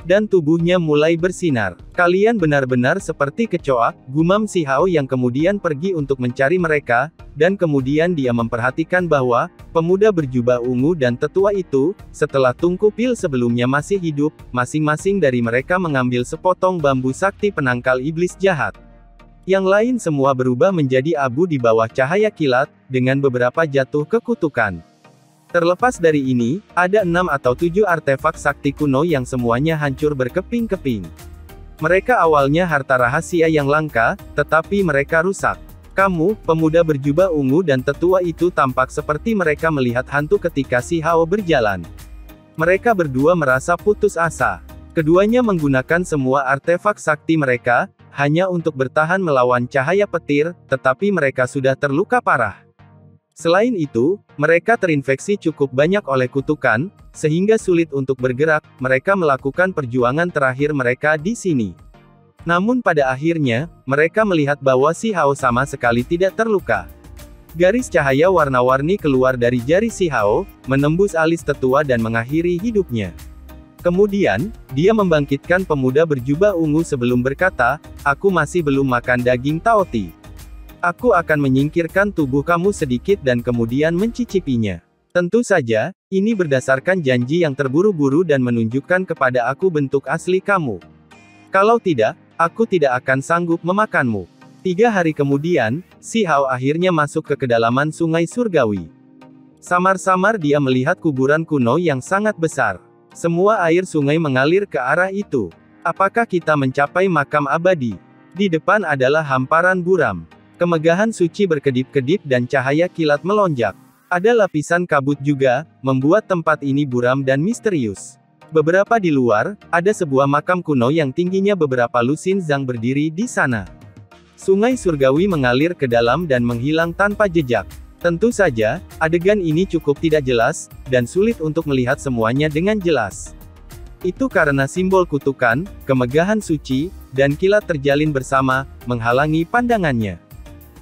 dan tubuhnya mulai bersinar. Kalian benar-benar seperti kecoa, gumam si Hao yang kemudian pergi untuk mencari mereka, dan kemudian dia memperhatikan bahwa, pemuda berjubah ungu dan tetua itu, setelah tungku pil sebelumnya masih hidup, masing-masing dari mereka mengambil sepotong bambu sakti penangkal iblis jahat. Yang lain semua berubah menjadi abu di bawah cahaya kilat, dengan beberapa jatuh ke kutukan. Terlepas dari ini, ada enam atau tujuh artefak sakti kuno yang semuanya hancur berkeping-keping. Mereka awalnya harta rahasia yang langka, tetapi mereka rusak. Kamu, pemuda berjubah ungu dan tetua itu tampak seperti mereka melihat hantu ketika si Hao berjalan. Mereka berdua merasa putus asa. Keduanya menggunakan semua artefak sakti mereka, hanya untuk bertahan melawan cahaya petir, tetapi mereka sudah terluka parah. Selain itu, mereka terinfeksi cukup banyak oleh kutukan, sehingga sulit untuk bergerak, mereka melakukan perjuangan terakhir mereka di sini. Namun pada akhirnya, mereka melihat bahwa si Hao sama sekali tidak terluka. Garis cahaya warna-warni keluar dari jari si Hao, menembus alis tetua dan mengakhiri hidupnya. Kemudian, dia membangkitkan pemuda berjubah ungu sebelum berkata, Aku masih belum makan daging Taoti. Aku akan menyingkirkan tubuh kamu sedikit dan kemudian mencicipinya. Tentu saja, ini berdasarkan janji yang terburu-buru dan menunjukkan kepada aku bentuk asli kamu. Kalau tidak, aku tidak akan sanggup memakanmu. Tiga hari kemudian, si Hao akhirnya masuk ke kedalaman sungai surgawi. Samar-samar dia melihat kuburan kuno yang sangat besar. Semua air sungai mengalir ke arah itu. Apakah kita mencapai makam abadi? Di depan adalah hamparan buram. Kemegahan suci berkedip-kedip dan cahaya kilat melonjak. Ada lapisan kabut juga, membuat tempat ini buram dan misterius. Beberapa di luar, ada sebuah makam kuno yang tingginya beberapa lusin zang berdiri di sana. Sungai surgawi mengalir ke dalam dan menghilang tanpa jejak. Tentu saja, adegan ini cukup tidak jelas, dan sulit untuk melihat semuanya dengan jelas. Itu karena simbol kutukan, kemegahan suci, dan kilat terjalin bersama, menghalangi pandangannya.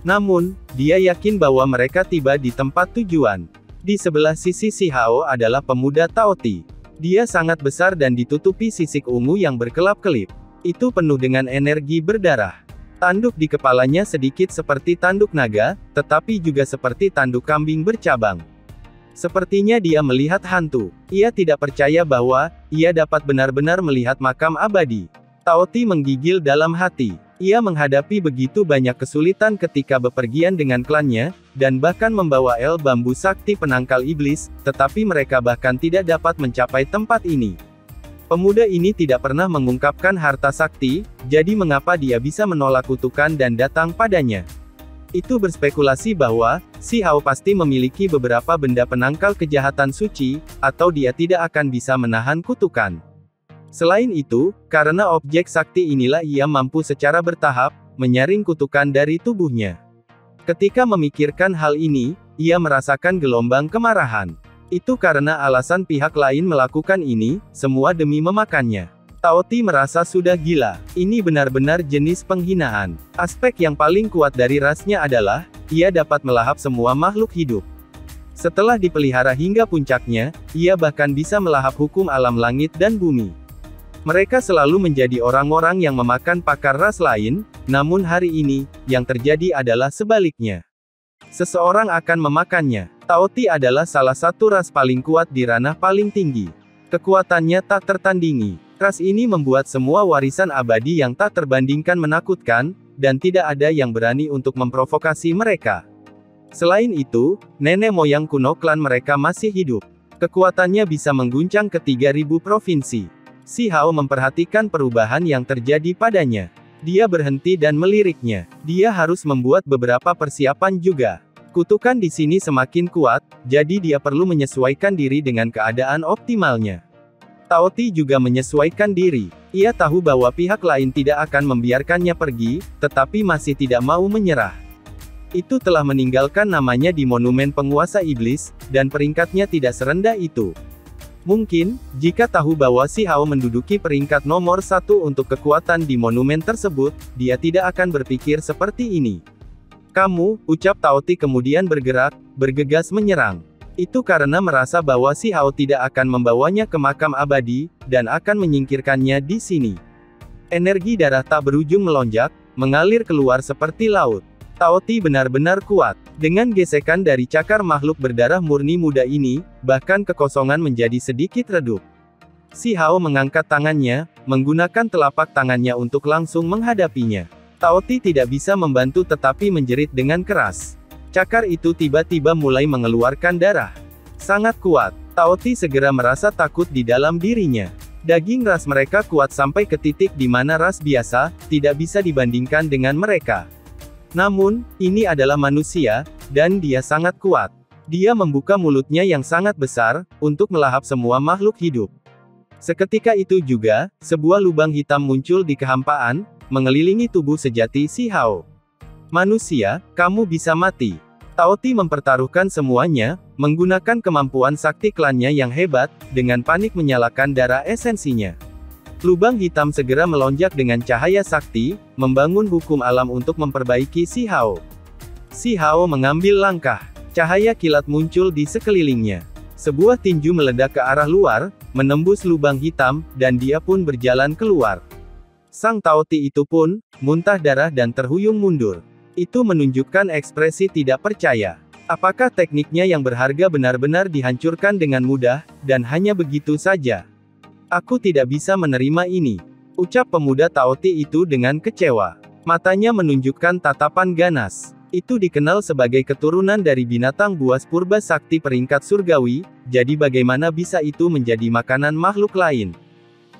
Namun, dia yakin bahwa mereka tiba di tempat tujuan. Di sebelah sisi si Hao adalah pemuda Taoti. Dia sangat besar dan ditutupi sisik ungu yang berkelap-kelip. Itu penuh dengan energi berdarah. Tanduk di kepalanya sedikit seperti tanduk naga, tetapi juga seperti tanduk kambing bercabang. Sepertinya dia melihat hantu. Ia tidak percaya bahwa, ia dapat benar-benar melihat makam abadi. Taoti menggigil dalam hati. Ia menghadapi begitu banyak kesulitan ketika bepergian dengan klannya, dan bahkan membawa el bambu sakti penangkal iblis, tetapi mereka bahkan tidak dapat mencapai tempat ini. Pemuda ini tidak pernah mengungkapkan harta sakti, jadi mengapa dia bisa menolak kutukan dan datang padanya? Itu berspekulasi bahwa, si Hao pasti memiliki beberapa benda penangkal kejahatan suci, atau dia tidak akan bisa menahan kutukan. Selain itu, karena objek sakti inilah ia mampu secara bertahap, menyaring kutukan dari tubuhnya. Ketika memikirkan hal ini, ia merasakan gelombang kemarahan. Itu karena alasan pihak lain melakukan ini, semua demi memakannya. Taoti merasa sudah gila. Ini benar-benar jenis penghinaan. Aspek yang paling kuat dari rasnya adalah, ia dapat melahap semua makhluk hidup. Setelah dipelihara hingga puncaknya, ia bahkan bisa melahap hukum alam langit dan bumi. Mereka selalu menjadi orang-orang yang memakan pakar ras lain, namun hari ini, yang terjadi adalah sebaliknya. Seseorang akan memakannya. Taoti adalah salah satu ras paling kuat di ranah paling tinggi. Kekuatannya tak tertandingi. Ras ini membuat semua warisan abadi yang tak terbandingkan menakutkan, dan tidak ada yang berani untuk memprovokasi mereka. Selain itu, nenek moyang kuno klan mereka masih hidup. Kekuatannya bisa mengguncang ke 3000 provinsi. Si Hao memperhatikan perubahan yang terjadi padanya. Dia berhenti dan meliriknya. Dia harus membuat beberapa persiapan juga. Kutukan di sini semakin kuat, jadi dia perlu menyesuaikan diri dengan keadaan optimalnya. Taoti juga menyesuaikan diri. Ia tahu bahwa pihak lain tidak akan membiarkannya pergi, tetapi masih tidak mau menyerah. Itu telah meninggalkan namanya di monumen penguasa iblis, dan peringkatnya tidak serendah itu. Mungkin, jika tahu bahwa si Hao menduduki peringkat nomor satu untuk kekuatan di monumen tersebut, dia tidak akan berpikir seperti ini. Kamu, ucap Taoti kemudian bergerak, bergegas menyerang. Itu karena merasa bahwa si Hao tidak akan membawanya ke makam abadi, dan akan menyingkirkannya di sini. Energi darah tak berujung melonjak, mengalir keluar seperti laut. Taoti benar-benar kuat. Dengan gesekan dari cakar makhluk berdarah murni muda ini, bahkan kekosongan menjadi sedikit redup. Si Hao mengangkat tangannya, menggunakan telapak tangannya untuk langsung menghadapinya. Taoti tidak bisa membantu tetapi menjerit dengan keras. Cakar itu tiba-tiba mulai mengeluarkan darah. Sangat kuat. Taoti segera merasa takut di dalam dirinya. Daging ras mereka kuat sampai ke titik di mana ras biasa, tidak bisa dibandingkan dengan mereka. Namun, ini adalah manusia, dan dia sangat kuat. Dia membuka mulutnya yang sangat besar, untuk melahap semua makhluk hidup. Seketika itu juga, sebuah lubang hitam muncul di kehampaan, mengelilingi tubuh sejati si Hao. Manusia, kamu bisa mati. Taoti mempertaruhkan semuanya, menggunakan kemampuan sakti klannya yang hebat, dengan panik menyalakan darah esensinya. Lubang hitam segera melonjak dengan cahaya sakti, membangun hukum alam untuk memperbaiki si Hao. Si Hao mengambil langkah. Cahaya kilat muncul di sekelilingnya. Sebuah tinju meledak ke arah luar, menembus lubang hitam, dan dia pun berjalan keluar. Sang Taoti itu pun, muntah darah dan terhuyung mundur. Itu menunjukkan ekspresi tidak percaya. Apakah tekniknya yang berharga benar-benar dihancurkan dengan mudah, dan hanya begitu saja? Aku tidak bisa menerima ini. Ucap pemuda Taoti itu dengan kecewa. Matanya menunjukkan tatapan ganas. Itu dikenal sebagai keturunan dari binatang buas purba sakti peringkat surgawi, jadi bagaimana bisa itu menjadi makanan makhluk lain?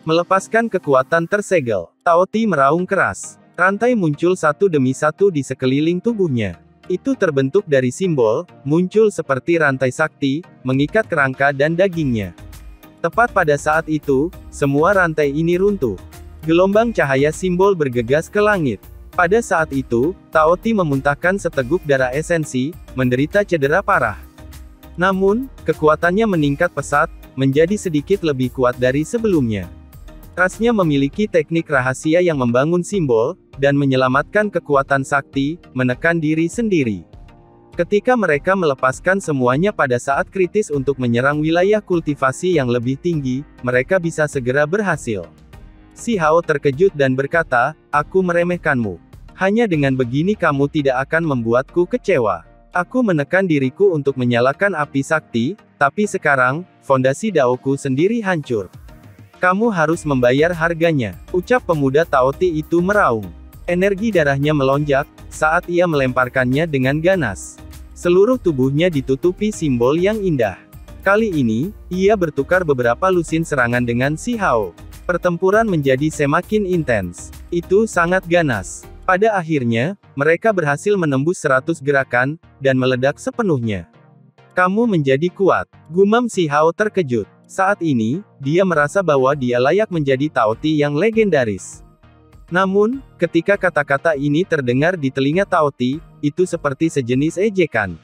Melepaskan kekuatan tersegel, Taoti meraung keras. Rantai muncul satu demi satu di sekeliling tubuhnya. Itu terbentuk dari simbol, muncul seperti rantai sakti, mengikat kerangka dan dagingnya. Tepat pada saat itu, semua rantai ini runtuh. Gelombang cahaya simbol bergegas ke langit. Pada saat itu, Taoti memuntahkan seteguk darah esensi, menderita cedera parah. Namun, kekuatannya meningkat pesat, menjadi sedikit lebih kuat dari sebelumnya. Rasnya memiliki teknik rahasia yang membangun simbol, dan menyelamatkan kekuatan sakti, menekan diri sendiri. Ketika mereka melepaskan semuanya pada saat kritis untuk menyerang wilayah kultivasi yang lebih tinggi, mereka bisa segera berhasil. Si Hao terkejut dan berkata, aku meremehkanmu. Hanya dengan begini kamu tidak akan membuatku kecewa. Aku menekan diriku untuk menyalakan api sakti, tapi sekarang, fondasi daoku sendiri hancur. Kamu harus membayar harganya, ucap pemuda Taoti itu meraung. Energi darahnya melonjak, saat ia melemparkannya dengan ganas. Seluruh tubuhnya ditutupi simbol yang indah. Kali ini, ia bertukar beberapa lusin serangan dengan si Hao. Pertempuran menjadi semakin intens. Itu sangat ganas. Pada akhirnya, mereka berhasil menembus 100 gerakan, dan meledak sepenuhnya. Kamu menjadi kuat. Gumam si Hao terkejut. Saat ini, dia merasa bahwa dia layak menjadi Taoti yang legendaris. Namun, ketika kata-kata ini terdengar di telinga Taoti, itu seperti sejenis ejekan.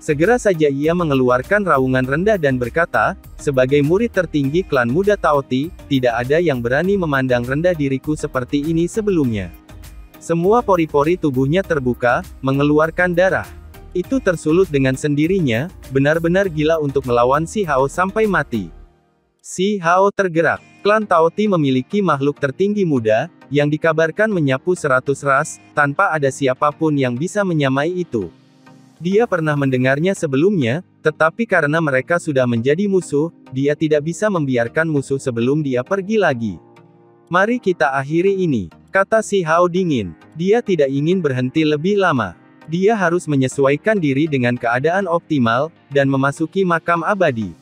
Segera saja ia mengeluarkan raungan rendah dan berkata, sebagai murid tertinggi klan muda Taoti, tidak ada yang berani memandang rendah diriku seperti ini sebelumnya. Semua pori-pori tubuhnya terbuka, mengeluarkan darah. Itu tersulut dengan sendirinya, benar-benar gila untuk melawan si Hao sampai mati. Si Hao tergerak. Klan Taoti memiliki makhluk tertinggi muda, yang dikabarkan menyapu seratus ras, tanpa ada siapa pun yang bisa menyamai itu. Dia pernah mendengarnya sebelumnya, tetapi karena mereka sudah menjadi musuh, dia tidak bisa membiarkan musuh sebelum dia pergi lagi. Mari kita akhiri ini, kata si Hao dingin. Dia tidak ingin berhenti lebih lama. Dia harus menyesuaikan diri dengan keadaan optimal, dan memasuki makam abadi.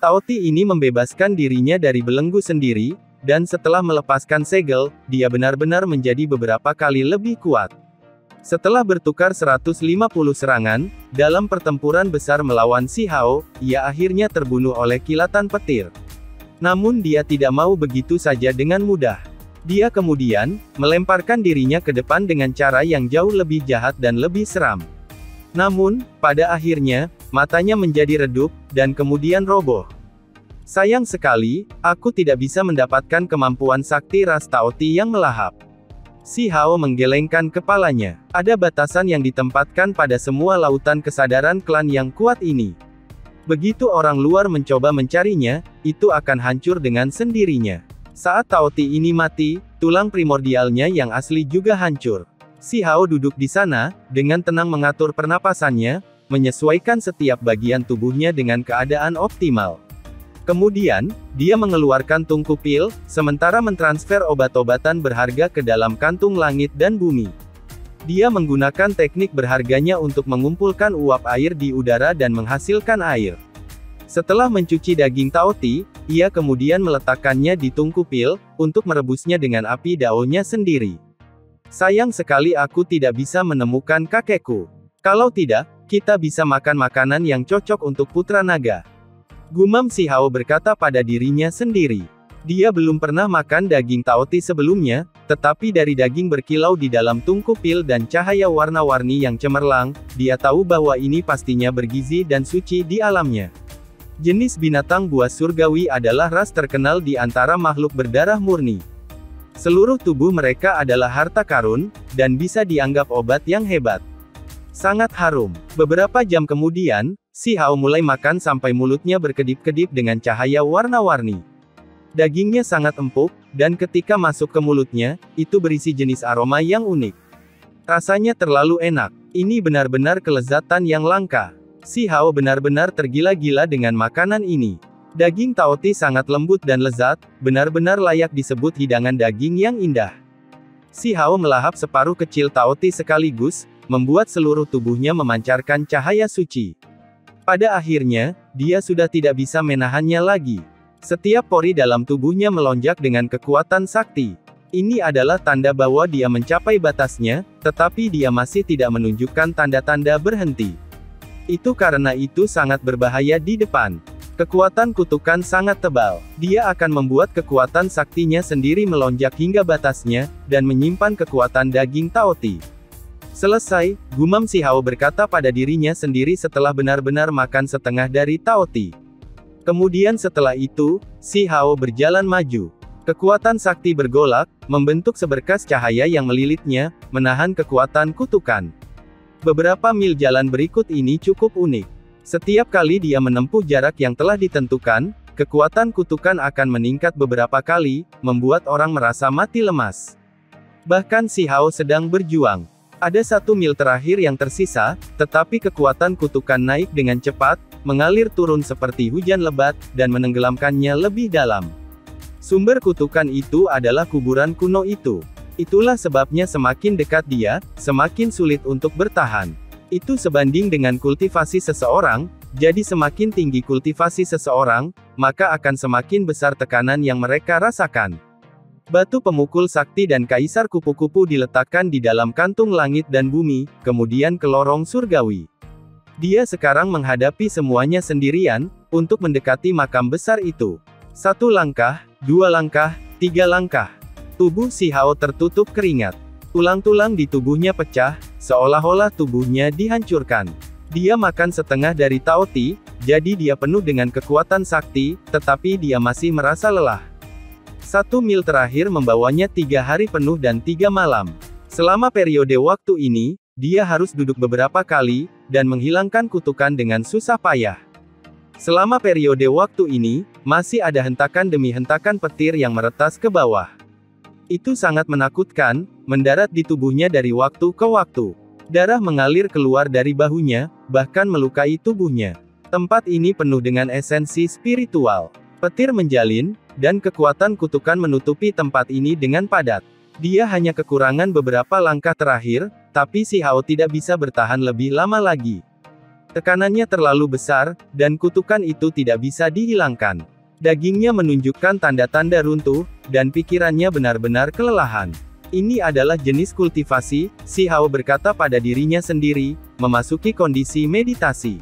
Taoti ini membebaskan dirinya dari belenggu sendiri, dan setelah melepaskan segel, dia benar-benar menjadi beberapa kali lebih kuat. Setelah bertukar 150 serangan, dalam pertempuran besar melawan Si Hao, ia akhirnya terbunuh oleh kilatan petir. Namun dia tidak mau begitu saja dengan mudah. Dia kemudian, melemparkan dirinya ke depan dengan cara yang jauh lebih jahat dan lebih seram. Namun, pada akhirnya, matanya menjadi redup, dan kemudian roboh. Sayang sekali, aku tidak bisa mendapatkan kemampuan sakti ras Taoti yang melahap. Si Hao menggelengkan kepalanya. Ada batasan yang ditempatkan pada semua lautan kesadaran klan yang kuat ini. Begitu orang luar mencoba mencarinya, itu akan hancur dengan sendirinya. Saat Taoti ini mati, tulang primordialnya yang asli juga hancur. Si Hao duduk di sana, dengan tenang mengatur pernapasannya, menyesuaikan setiap bagian tubuhnya dengan keadaan optimal. Kemudian, dia mengeluarkan tungku pil, sementara mentransfer obat-obatan berharga ke dalam kantung langit dan bumi. Dia menggunakan teknik berharganya untuk mengumpulkan uap air di udara dan menghasilkan air. Setelah mencuci daging taoti, ia kemudian meletakkannya di tungku pil, untuk merebusnya dengan api daunnya sendiri. Sayang sekali aku tidak bisa menemukan kakekku. Kalau tidak, kita bisa makan makanan yang cocok untuk putra naga. Gumam Si Hao berkata pada dirinya sendiri. Dia belum pernah makan daging taoti sebelumnya, tetapi dari daging berkilau di dalam tungku pil dan cahaya warna-warni yang cemerlang, dia tahu bahwa ini pastinya bergizi dan suci di alamnya. Jenis binatang buas surgawi adalah ras terkenal di antara makhluk berdarah murni. Seluruh tubuh mereka adalah harta karun, dan bisa dianggap obat yang hebat. Sangat harum. Beberapa jam kemudian, si Hao mulai makan sampai mulutnya berkedip-kedip dengan cahaya warna-warni. Dagingnya sangat empuk, dan ketika masuk ke mulutnya, itu berisi jenis aroma yang unik. Rasanya terlalu enak. Ini benar-benar kelezatan yang langka. Si Hao benar-benar tergila-gila dengan makanan ini. Daging taoti sangat lembut dan lezat, benar-benar layak disebut hidangan daging yang indah. Si Hao melahap separuh kecil taoti sekaligus, membuat seluruh tubuhnya memancarkan cahaya suci. Pada akhirnya, dia sudah tidak bisa menahannya lagi. Setiap pori dalam tubuhnya melonjak dengan kekuatan sakti. Ini adalah tanda bahwa dia mencapai batasnya, tetapi dia masih tidak menunjukkan tanda-tanda berhenti. Itu karena itu sangat berbahaya di depan. Kekuatan kutukan sangat tebal. Dia akan membuat kekuatan saktinya sendiri melonjak hingga batasnya, dan menyimpan kekuatan daging Taoti. Selesai, gumam si Hao berkata pada dirinya sendiri setelah benar-benar makan setengah dari Taoti. Kemudian setelah itu, si Hao berjalan maju. Kekuatan sakti bergolak, membentuk seberkas cahaya yang melilitnya, menahan kekuatan kutukan. Beberapa mil jalan berikut ini cukup unik. Setiap kali dia menempuh jarak yang telah ditentukan, kekuatan kutukan akan meningkat beberapa kali, membuat orang merasa mati lemas. Bahkan si Hao sedang berjuang. Ada satu mil terakhir yang tersisa, tetapi kekuatan kutukan naik dengan cepat, mengalir turun seperti hujan lebat, dan menenggelamkannya lebih dalam. Sumber kutukan itu adalah kuburan kuno itu. Itulah sebabnya semakin dekat dia, semakin sulit untuk bertahan. Itu sebanding dengan kultivasi seseorang, jadi semakin tinggi kultivasi seseorang, maka akan semakin besar tekanan yang mereka rasakan. Batu pemukul sakti dan kaisar kupu-kupu diletakkan di dalam kantung langit dan bumi, kemudian ke lorong surgawi. Dia sekarang menghadapi semuanya sendirian, untuk mendekati makam besar itu. Satu langkah, dua langkah, tiga langkah. Tubuh si Hao tertutup keringat. Tulang-tulang di tubuhnya pecah, seolah-olah tubuhnya dihancurkan. Dia makan setengah dari Taoti, jadi dia penuh dengan kekuatan sakti, tetapi dia masih merasa lelah. Satu mil terakhir membawanya tiga hari penuh dan tiga malam. Selama periode waktu ini, dia harus duduk beberapa kali, dan menghilangkan kutukan dengan susah payah. Selama periode waktu ini, masih ada hentakan demi hentakan petir yang meretas ke bawah. Itu sangat menakutkan, mendarat di tubuhnya dari waktu ke waktu. Darah mengalir keluar dari bahunya, bahkan melukai tubuhnya. Tempat ini penuh dengan esensi spiritual. Petir menjalin, dan kekuatan kutukan menutupi tempat ini dengan padat. Dia hanya kekurangan beberapa langkah terakhir, tapi si Hao tidak bisa bertahan lebih lama lagi. Tekanannya terlalu besar, dan kutukan itu tidak bisa dihilangkan. Dagingnya menunjukkan tanda-tanda runtuh, dan pikirannya benar-benar kelelahan. Ini adalah jenis kultivasi, si Hao berkata pada dirinya sendiri, memasuki kondisi meditasi.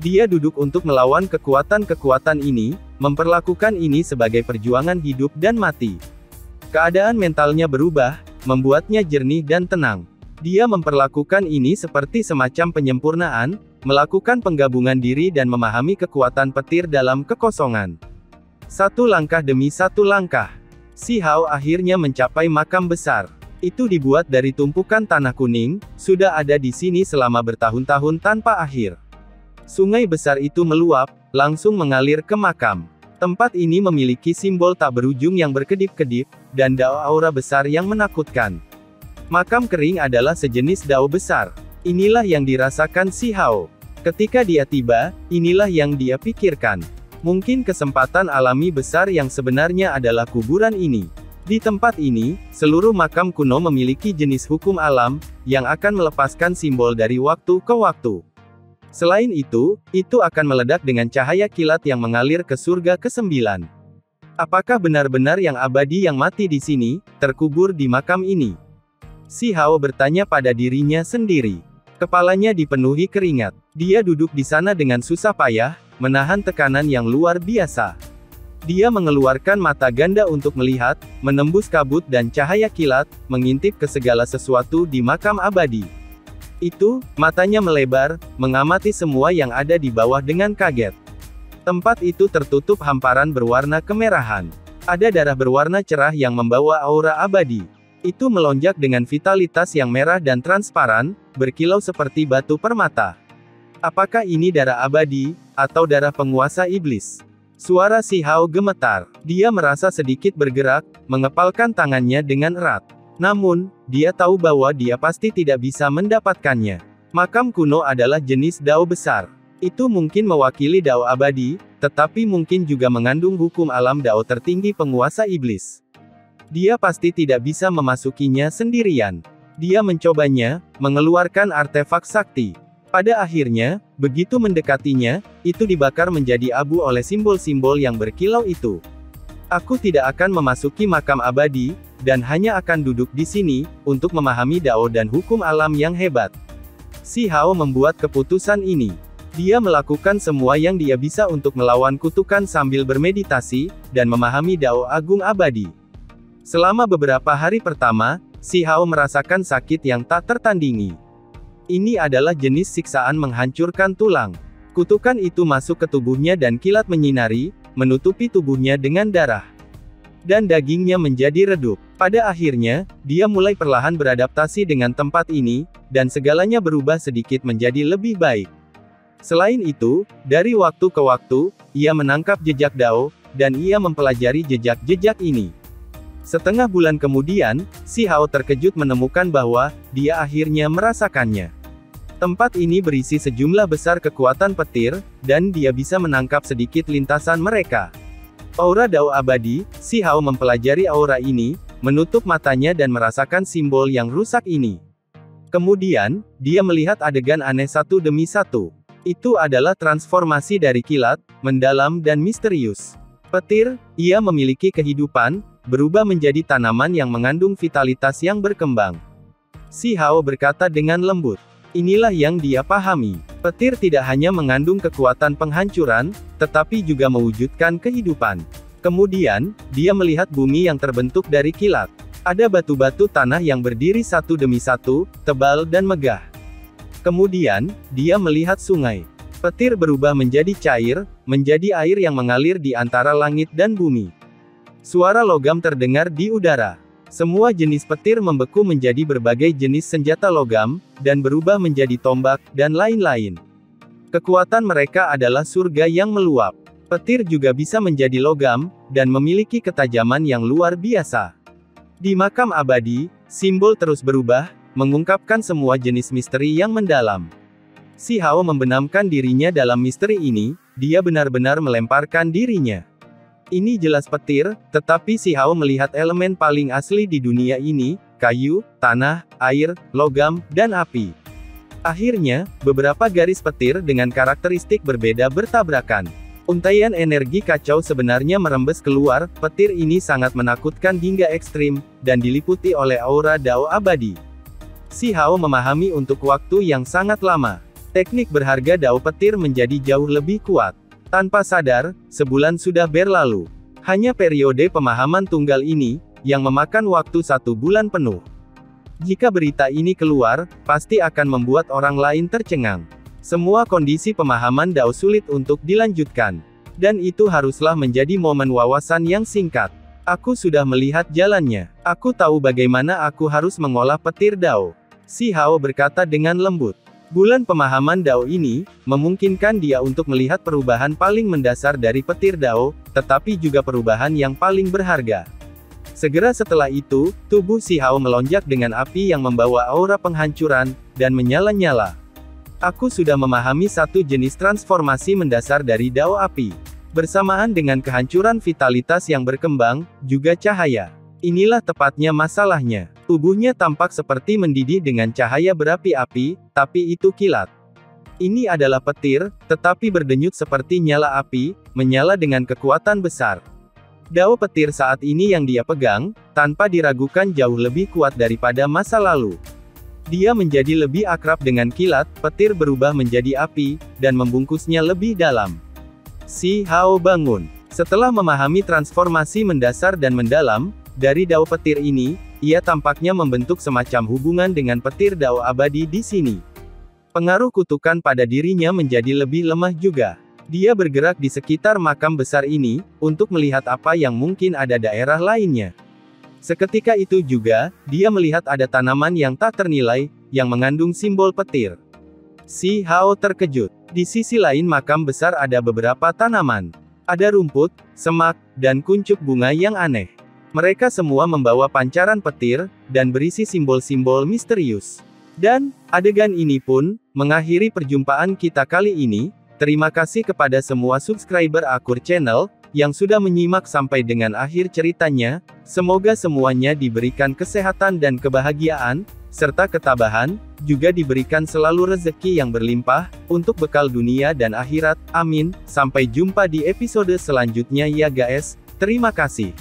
Dia duduk untuk melawan kekuatan-kekuatan ini, memperlakukan ini sebagai perjuangan hidup dan mati. Keadaan mentalnya berubah, membuatnya jernih dan tenang. Dia memperlakukan ini seperti semacam penyempurnaan, melakukan penggabungan diri dan memahami kekuatan petir dalam kekosongan. Satu langkah demi satu langkah. Si Hao akhirnya mencapai makam besar. Itu dibuat dari tumpukan tanah kuning, sudah ada di sini selama bertahun-tahun tanpa akhir. Sungai besar itu meluap, langsung mengalir ke makam. Tempat ini memiliki simbol tak berujung yang berkedip-kedip, dan dao aura besar yang menakutkan. Makam kering adalah sejenis dao besar. Inilah yang dirasakan si Hao. Ketika dia tiba, inilah yang dia pikirkan. Mungkin kesempatan alami besar yang sebenarnya adalah kuburan ini. Di tempat ini, seluruh makam kuno memiliki jenis hukum alam, yang akan melepaskan simbol dari waktu ke waktu. Selain itu, itu akan meledak dengan cahaya kilat yang mengalir ke surga ke-9. Apakah benar-benar yang abadi yang mati di sini, terkubur di makam ini? Si Hao bertanya pada dirinya sendiri. Kepalanya dipenuhi keringat. Dia duduk di sana dengan susah payah, menahan tekanan yang luar biasa. Dia mengeluarkan mata ganda untuk melihat, menembus kabut dan cahaya kilat, mengintip ke segala sesuatu di makam abadi. Itu, matanya melebar, mengamati semua yang ada di bawah dengan kaget. Tempat itu tertutup hamparan berwarna kemerahan. Ada darah berwarna cerah yang membawa aura abadi. Itu melonjak dengan vitalitas yang merah dan transparan, berkilau seperti batu permata. Apakah ini darah abadi, atau darah penguasa iblis? Suara si Hao gemetar. Dia merasa sedikit bergerak, mengepalkan tangannya dengan erat. Namun, dia tahu bahwa dia pasti tidak bisa mendapatkannya. Makam kuno adalah jenis dao besar. Itu mungkin mewakili dao abadi, tetapi mungkin juga mengandung hukum alam dao tertinggi penguasa iblis. Dia pasti tidak bisa memasukinya sendirian. Dia mencobanya, mengeluarkan artefak sakti. Pada akhirnya, begitu mendekatinya, itu dibakar menjadi abu oleh simbol-simbol yang berkilau itu. Aku tidak akan memasuki makam abadi, dan hanya akan duduk di sini, untuk memahami Dao dan hukum alam yang hebat. Si Hao membuat keputusan ini. Dia melakukan semua yang dia bisa untuk melawan kutukan sambil bermeditasi, dan memahami Dao Agung Abadi. Selama beberapa hari pertama, si Hao merasakan sakit yang tak tertandingi. Ini adalah jenis siksaan menghancurkan tulang. Kutukan itu masuk ke tubuhnya dan kilat menyinari, menutupi tubuhnya dengan darah. Dan dagingnya menjadi redup. Pada akhirnya, dia mulai perlahan beradaptasi dengan tempat ini, dan segalanya berubah sedikit menjadi lebih baik. Selain itu, dari waktu ke waktu, ia menangkap jejak Dao, dan ia mempelajari jejak-jejak ini. Setengah bulan kemudian, si Hao terkejut menemukan bahwa, dia akhirnya merasakannya. Tempat ini berisi sejumlah besar kekuatan petir, dan dia bisa menangkap sedikit lintasan mereka. Aura Dao Abadi, si Hao mempelajari aura ini, menutup matanya dan merasakan simbol yang rusak ini. Kemudian, dia melihat adegan aneh satu demi satu. Itu adalah transformasi dari kilat, mendalam dan misterius. Petir, ia memiliki kehidupan, berubah menjadi tanaman yang mengandung vitalitas yang berkembang. Si Hao berkata dengan lembut. Inilah yang dia pahami. Petir tidak hanya mengandung kekuatan penghancuran, tetapi juga mewujudkan kehidupan. Kemudian, dia melihat bumi yang terbentuk dari kilat. Ada batu-batu tanah yang berdiri satu demi satu, tebal dan megah. Kemudian, dia melihat sungai. Petir berubah menjadi cair, menjadi air yang mengalir di antara langit dan bumi. Suara logam terdengar di udara. Semua jenis petir membeku menjadi berbagai jenis senjata logam, dan berubah menjadi tombak, dan lain-lain. Kekuatan mereka adalah surga yang meluap. Petir juga bisa menjadi logam, dan memiliki ketajaman yang luar biasa. Di makam abadi, simbol terus berubah, mengungkapkan semua jenis misteri yang mendalam. Si Hao membenamkan dirinya dalam misteri ini, dia benar-benar melemparkan dirinya. Ini jelas petir, tetapi si Hao melihat elemen paling asli di dunia ini, kayu, tanah, air, logam, dan api. Akhirnya, beberapa garis petir dengan karakteristik berbeda bertabrakan. Untaian energi kacau sebenarnya merembes keluar, petir ini sangat menakutkan hingga ekstrim, dan diliputi oleh aura Dao abadi. Si Hao memahami untuk waktu yang sangat lama. Teknik berharga Dao petir menjadi jauh lebih kuat. Tanpa sadar, sebulan sudah berlalu. Hanya periode pemahaman tunggal ini, yang memakan waktu satu bulan penuh. Jika berita ini keluar, pasti akan membuat orang lain tercengang. Semua kondisi pemahaman Dao sulit untuk dilanjutkan. Dan itu haruslah menjadi momen wawasan yang singkat. Aku sudah melihat jalannya. Aku tahu bagaimana aku harus mengolah petir Dao. Si Hao berkata dengan lembut. Bulan pemahaman Dao ini, memungkinkan dia untuk melihat perubahan paling mendasar dari petir Dao, tetapi juga perubahan yang paling berharga. Segera setelah itu, tubuh si Hao melonjak dengan api yang membawa aura penghancuran, dan menyala-nyala. Aku sudah memahami satu jenis transformasi mendasar dari Dao api. Bersamaan dengan kehancuran vitalitas yang berkembang, juga cahaya. Inilah tepatnya masalahnya. Tubuhnya tampak seperti mendidih dengan cahaya berapi-api, tapi itu kilat. Ini adalah petir, tetapi berdenyut seperti nyala api, menyala dengan kekuatan besar. Dao petir saat ini yang dia pegang, tanpa diragukan jauh lebih kuat daripada masa lalu. Dia menjadi lebih akrab dengan kilat, petir berubah menjadi api, dan membungkusnya lebih dalam. Si Hao bangun. Setelah memahami transformasi mendasar dan mendalam, dari Dao petir ini, ia tampaknya membentuk semacam hubungan dengan petir Dao abadi di sini. Pengaruh kutukan pada dirinya menjadi lebih lemah juga. Dia bergerak di sekitar makam besar ini, untuk melihat apa yang mungkin ada daerah lainnya. Seketika itu juga, dia melihat ada tanaman yang tak ternilai, yang mengandung simbol petir. Si Hao terkejut. Di sisi lain makam besar ada beberapa tanaman. Ada rumput, semak, dan kuncup bunga yang aneh. Mereka semua membawa pancaran petir, dan berisi simbol-simbol misterius. Dan, adegan ini pun, mengakhiri perjumpaan kita kali ini, terima kasih kepada semua subscriber Akur Channel, yang sudah menyimak sampai dengan akhir ceritanya, semoga semuanya diberikan kesehatan dan kebahagiaan, serta ketabahan, juga diberikan selalu rezeki yang berlimpah, untuk bekal dunia dan akhirat, amin, sampai jumpa di episode selanjutnya ya guys, terima kasih.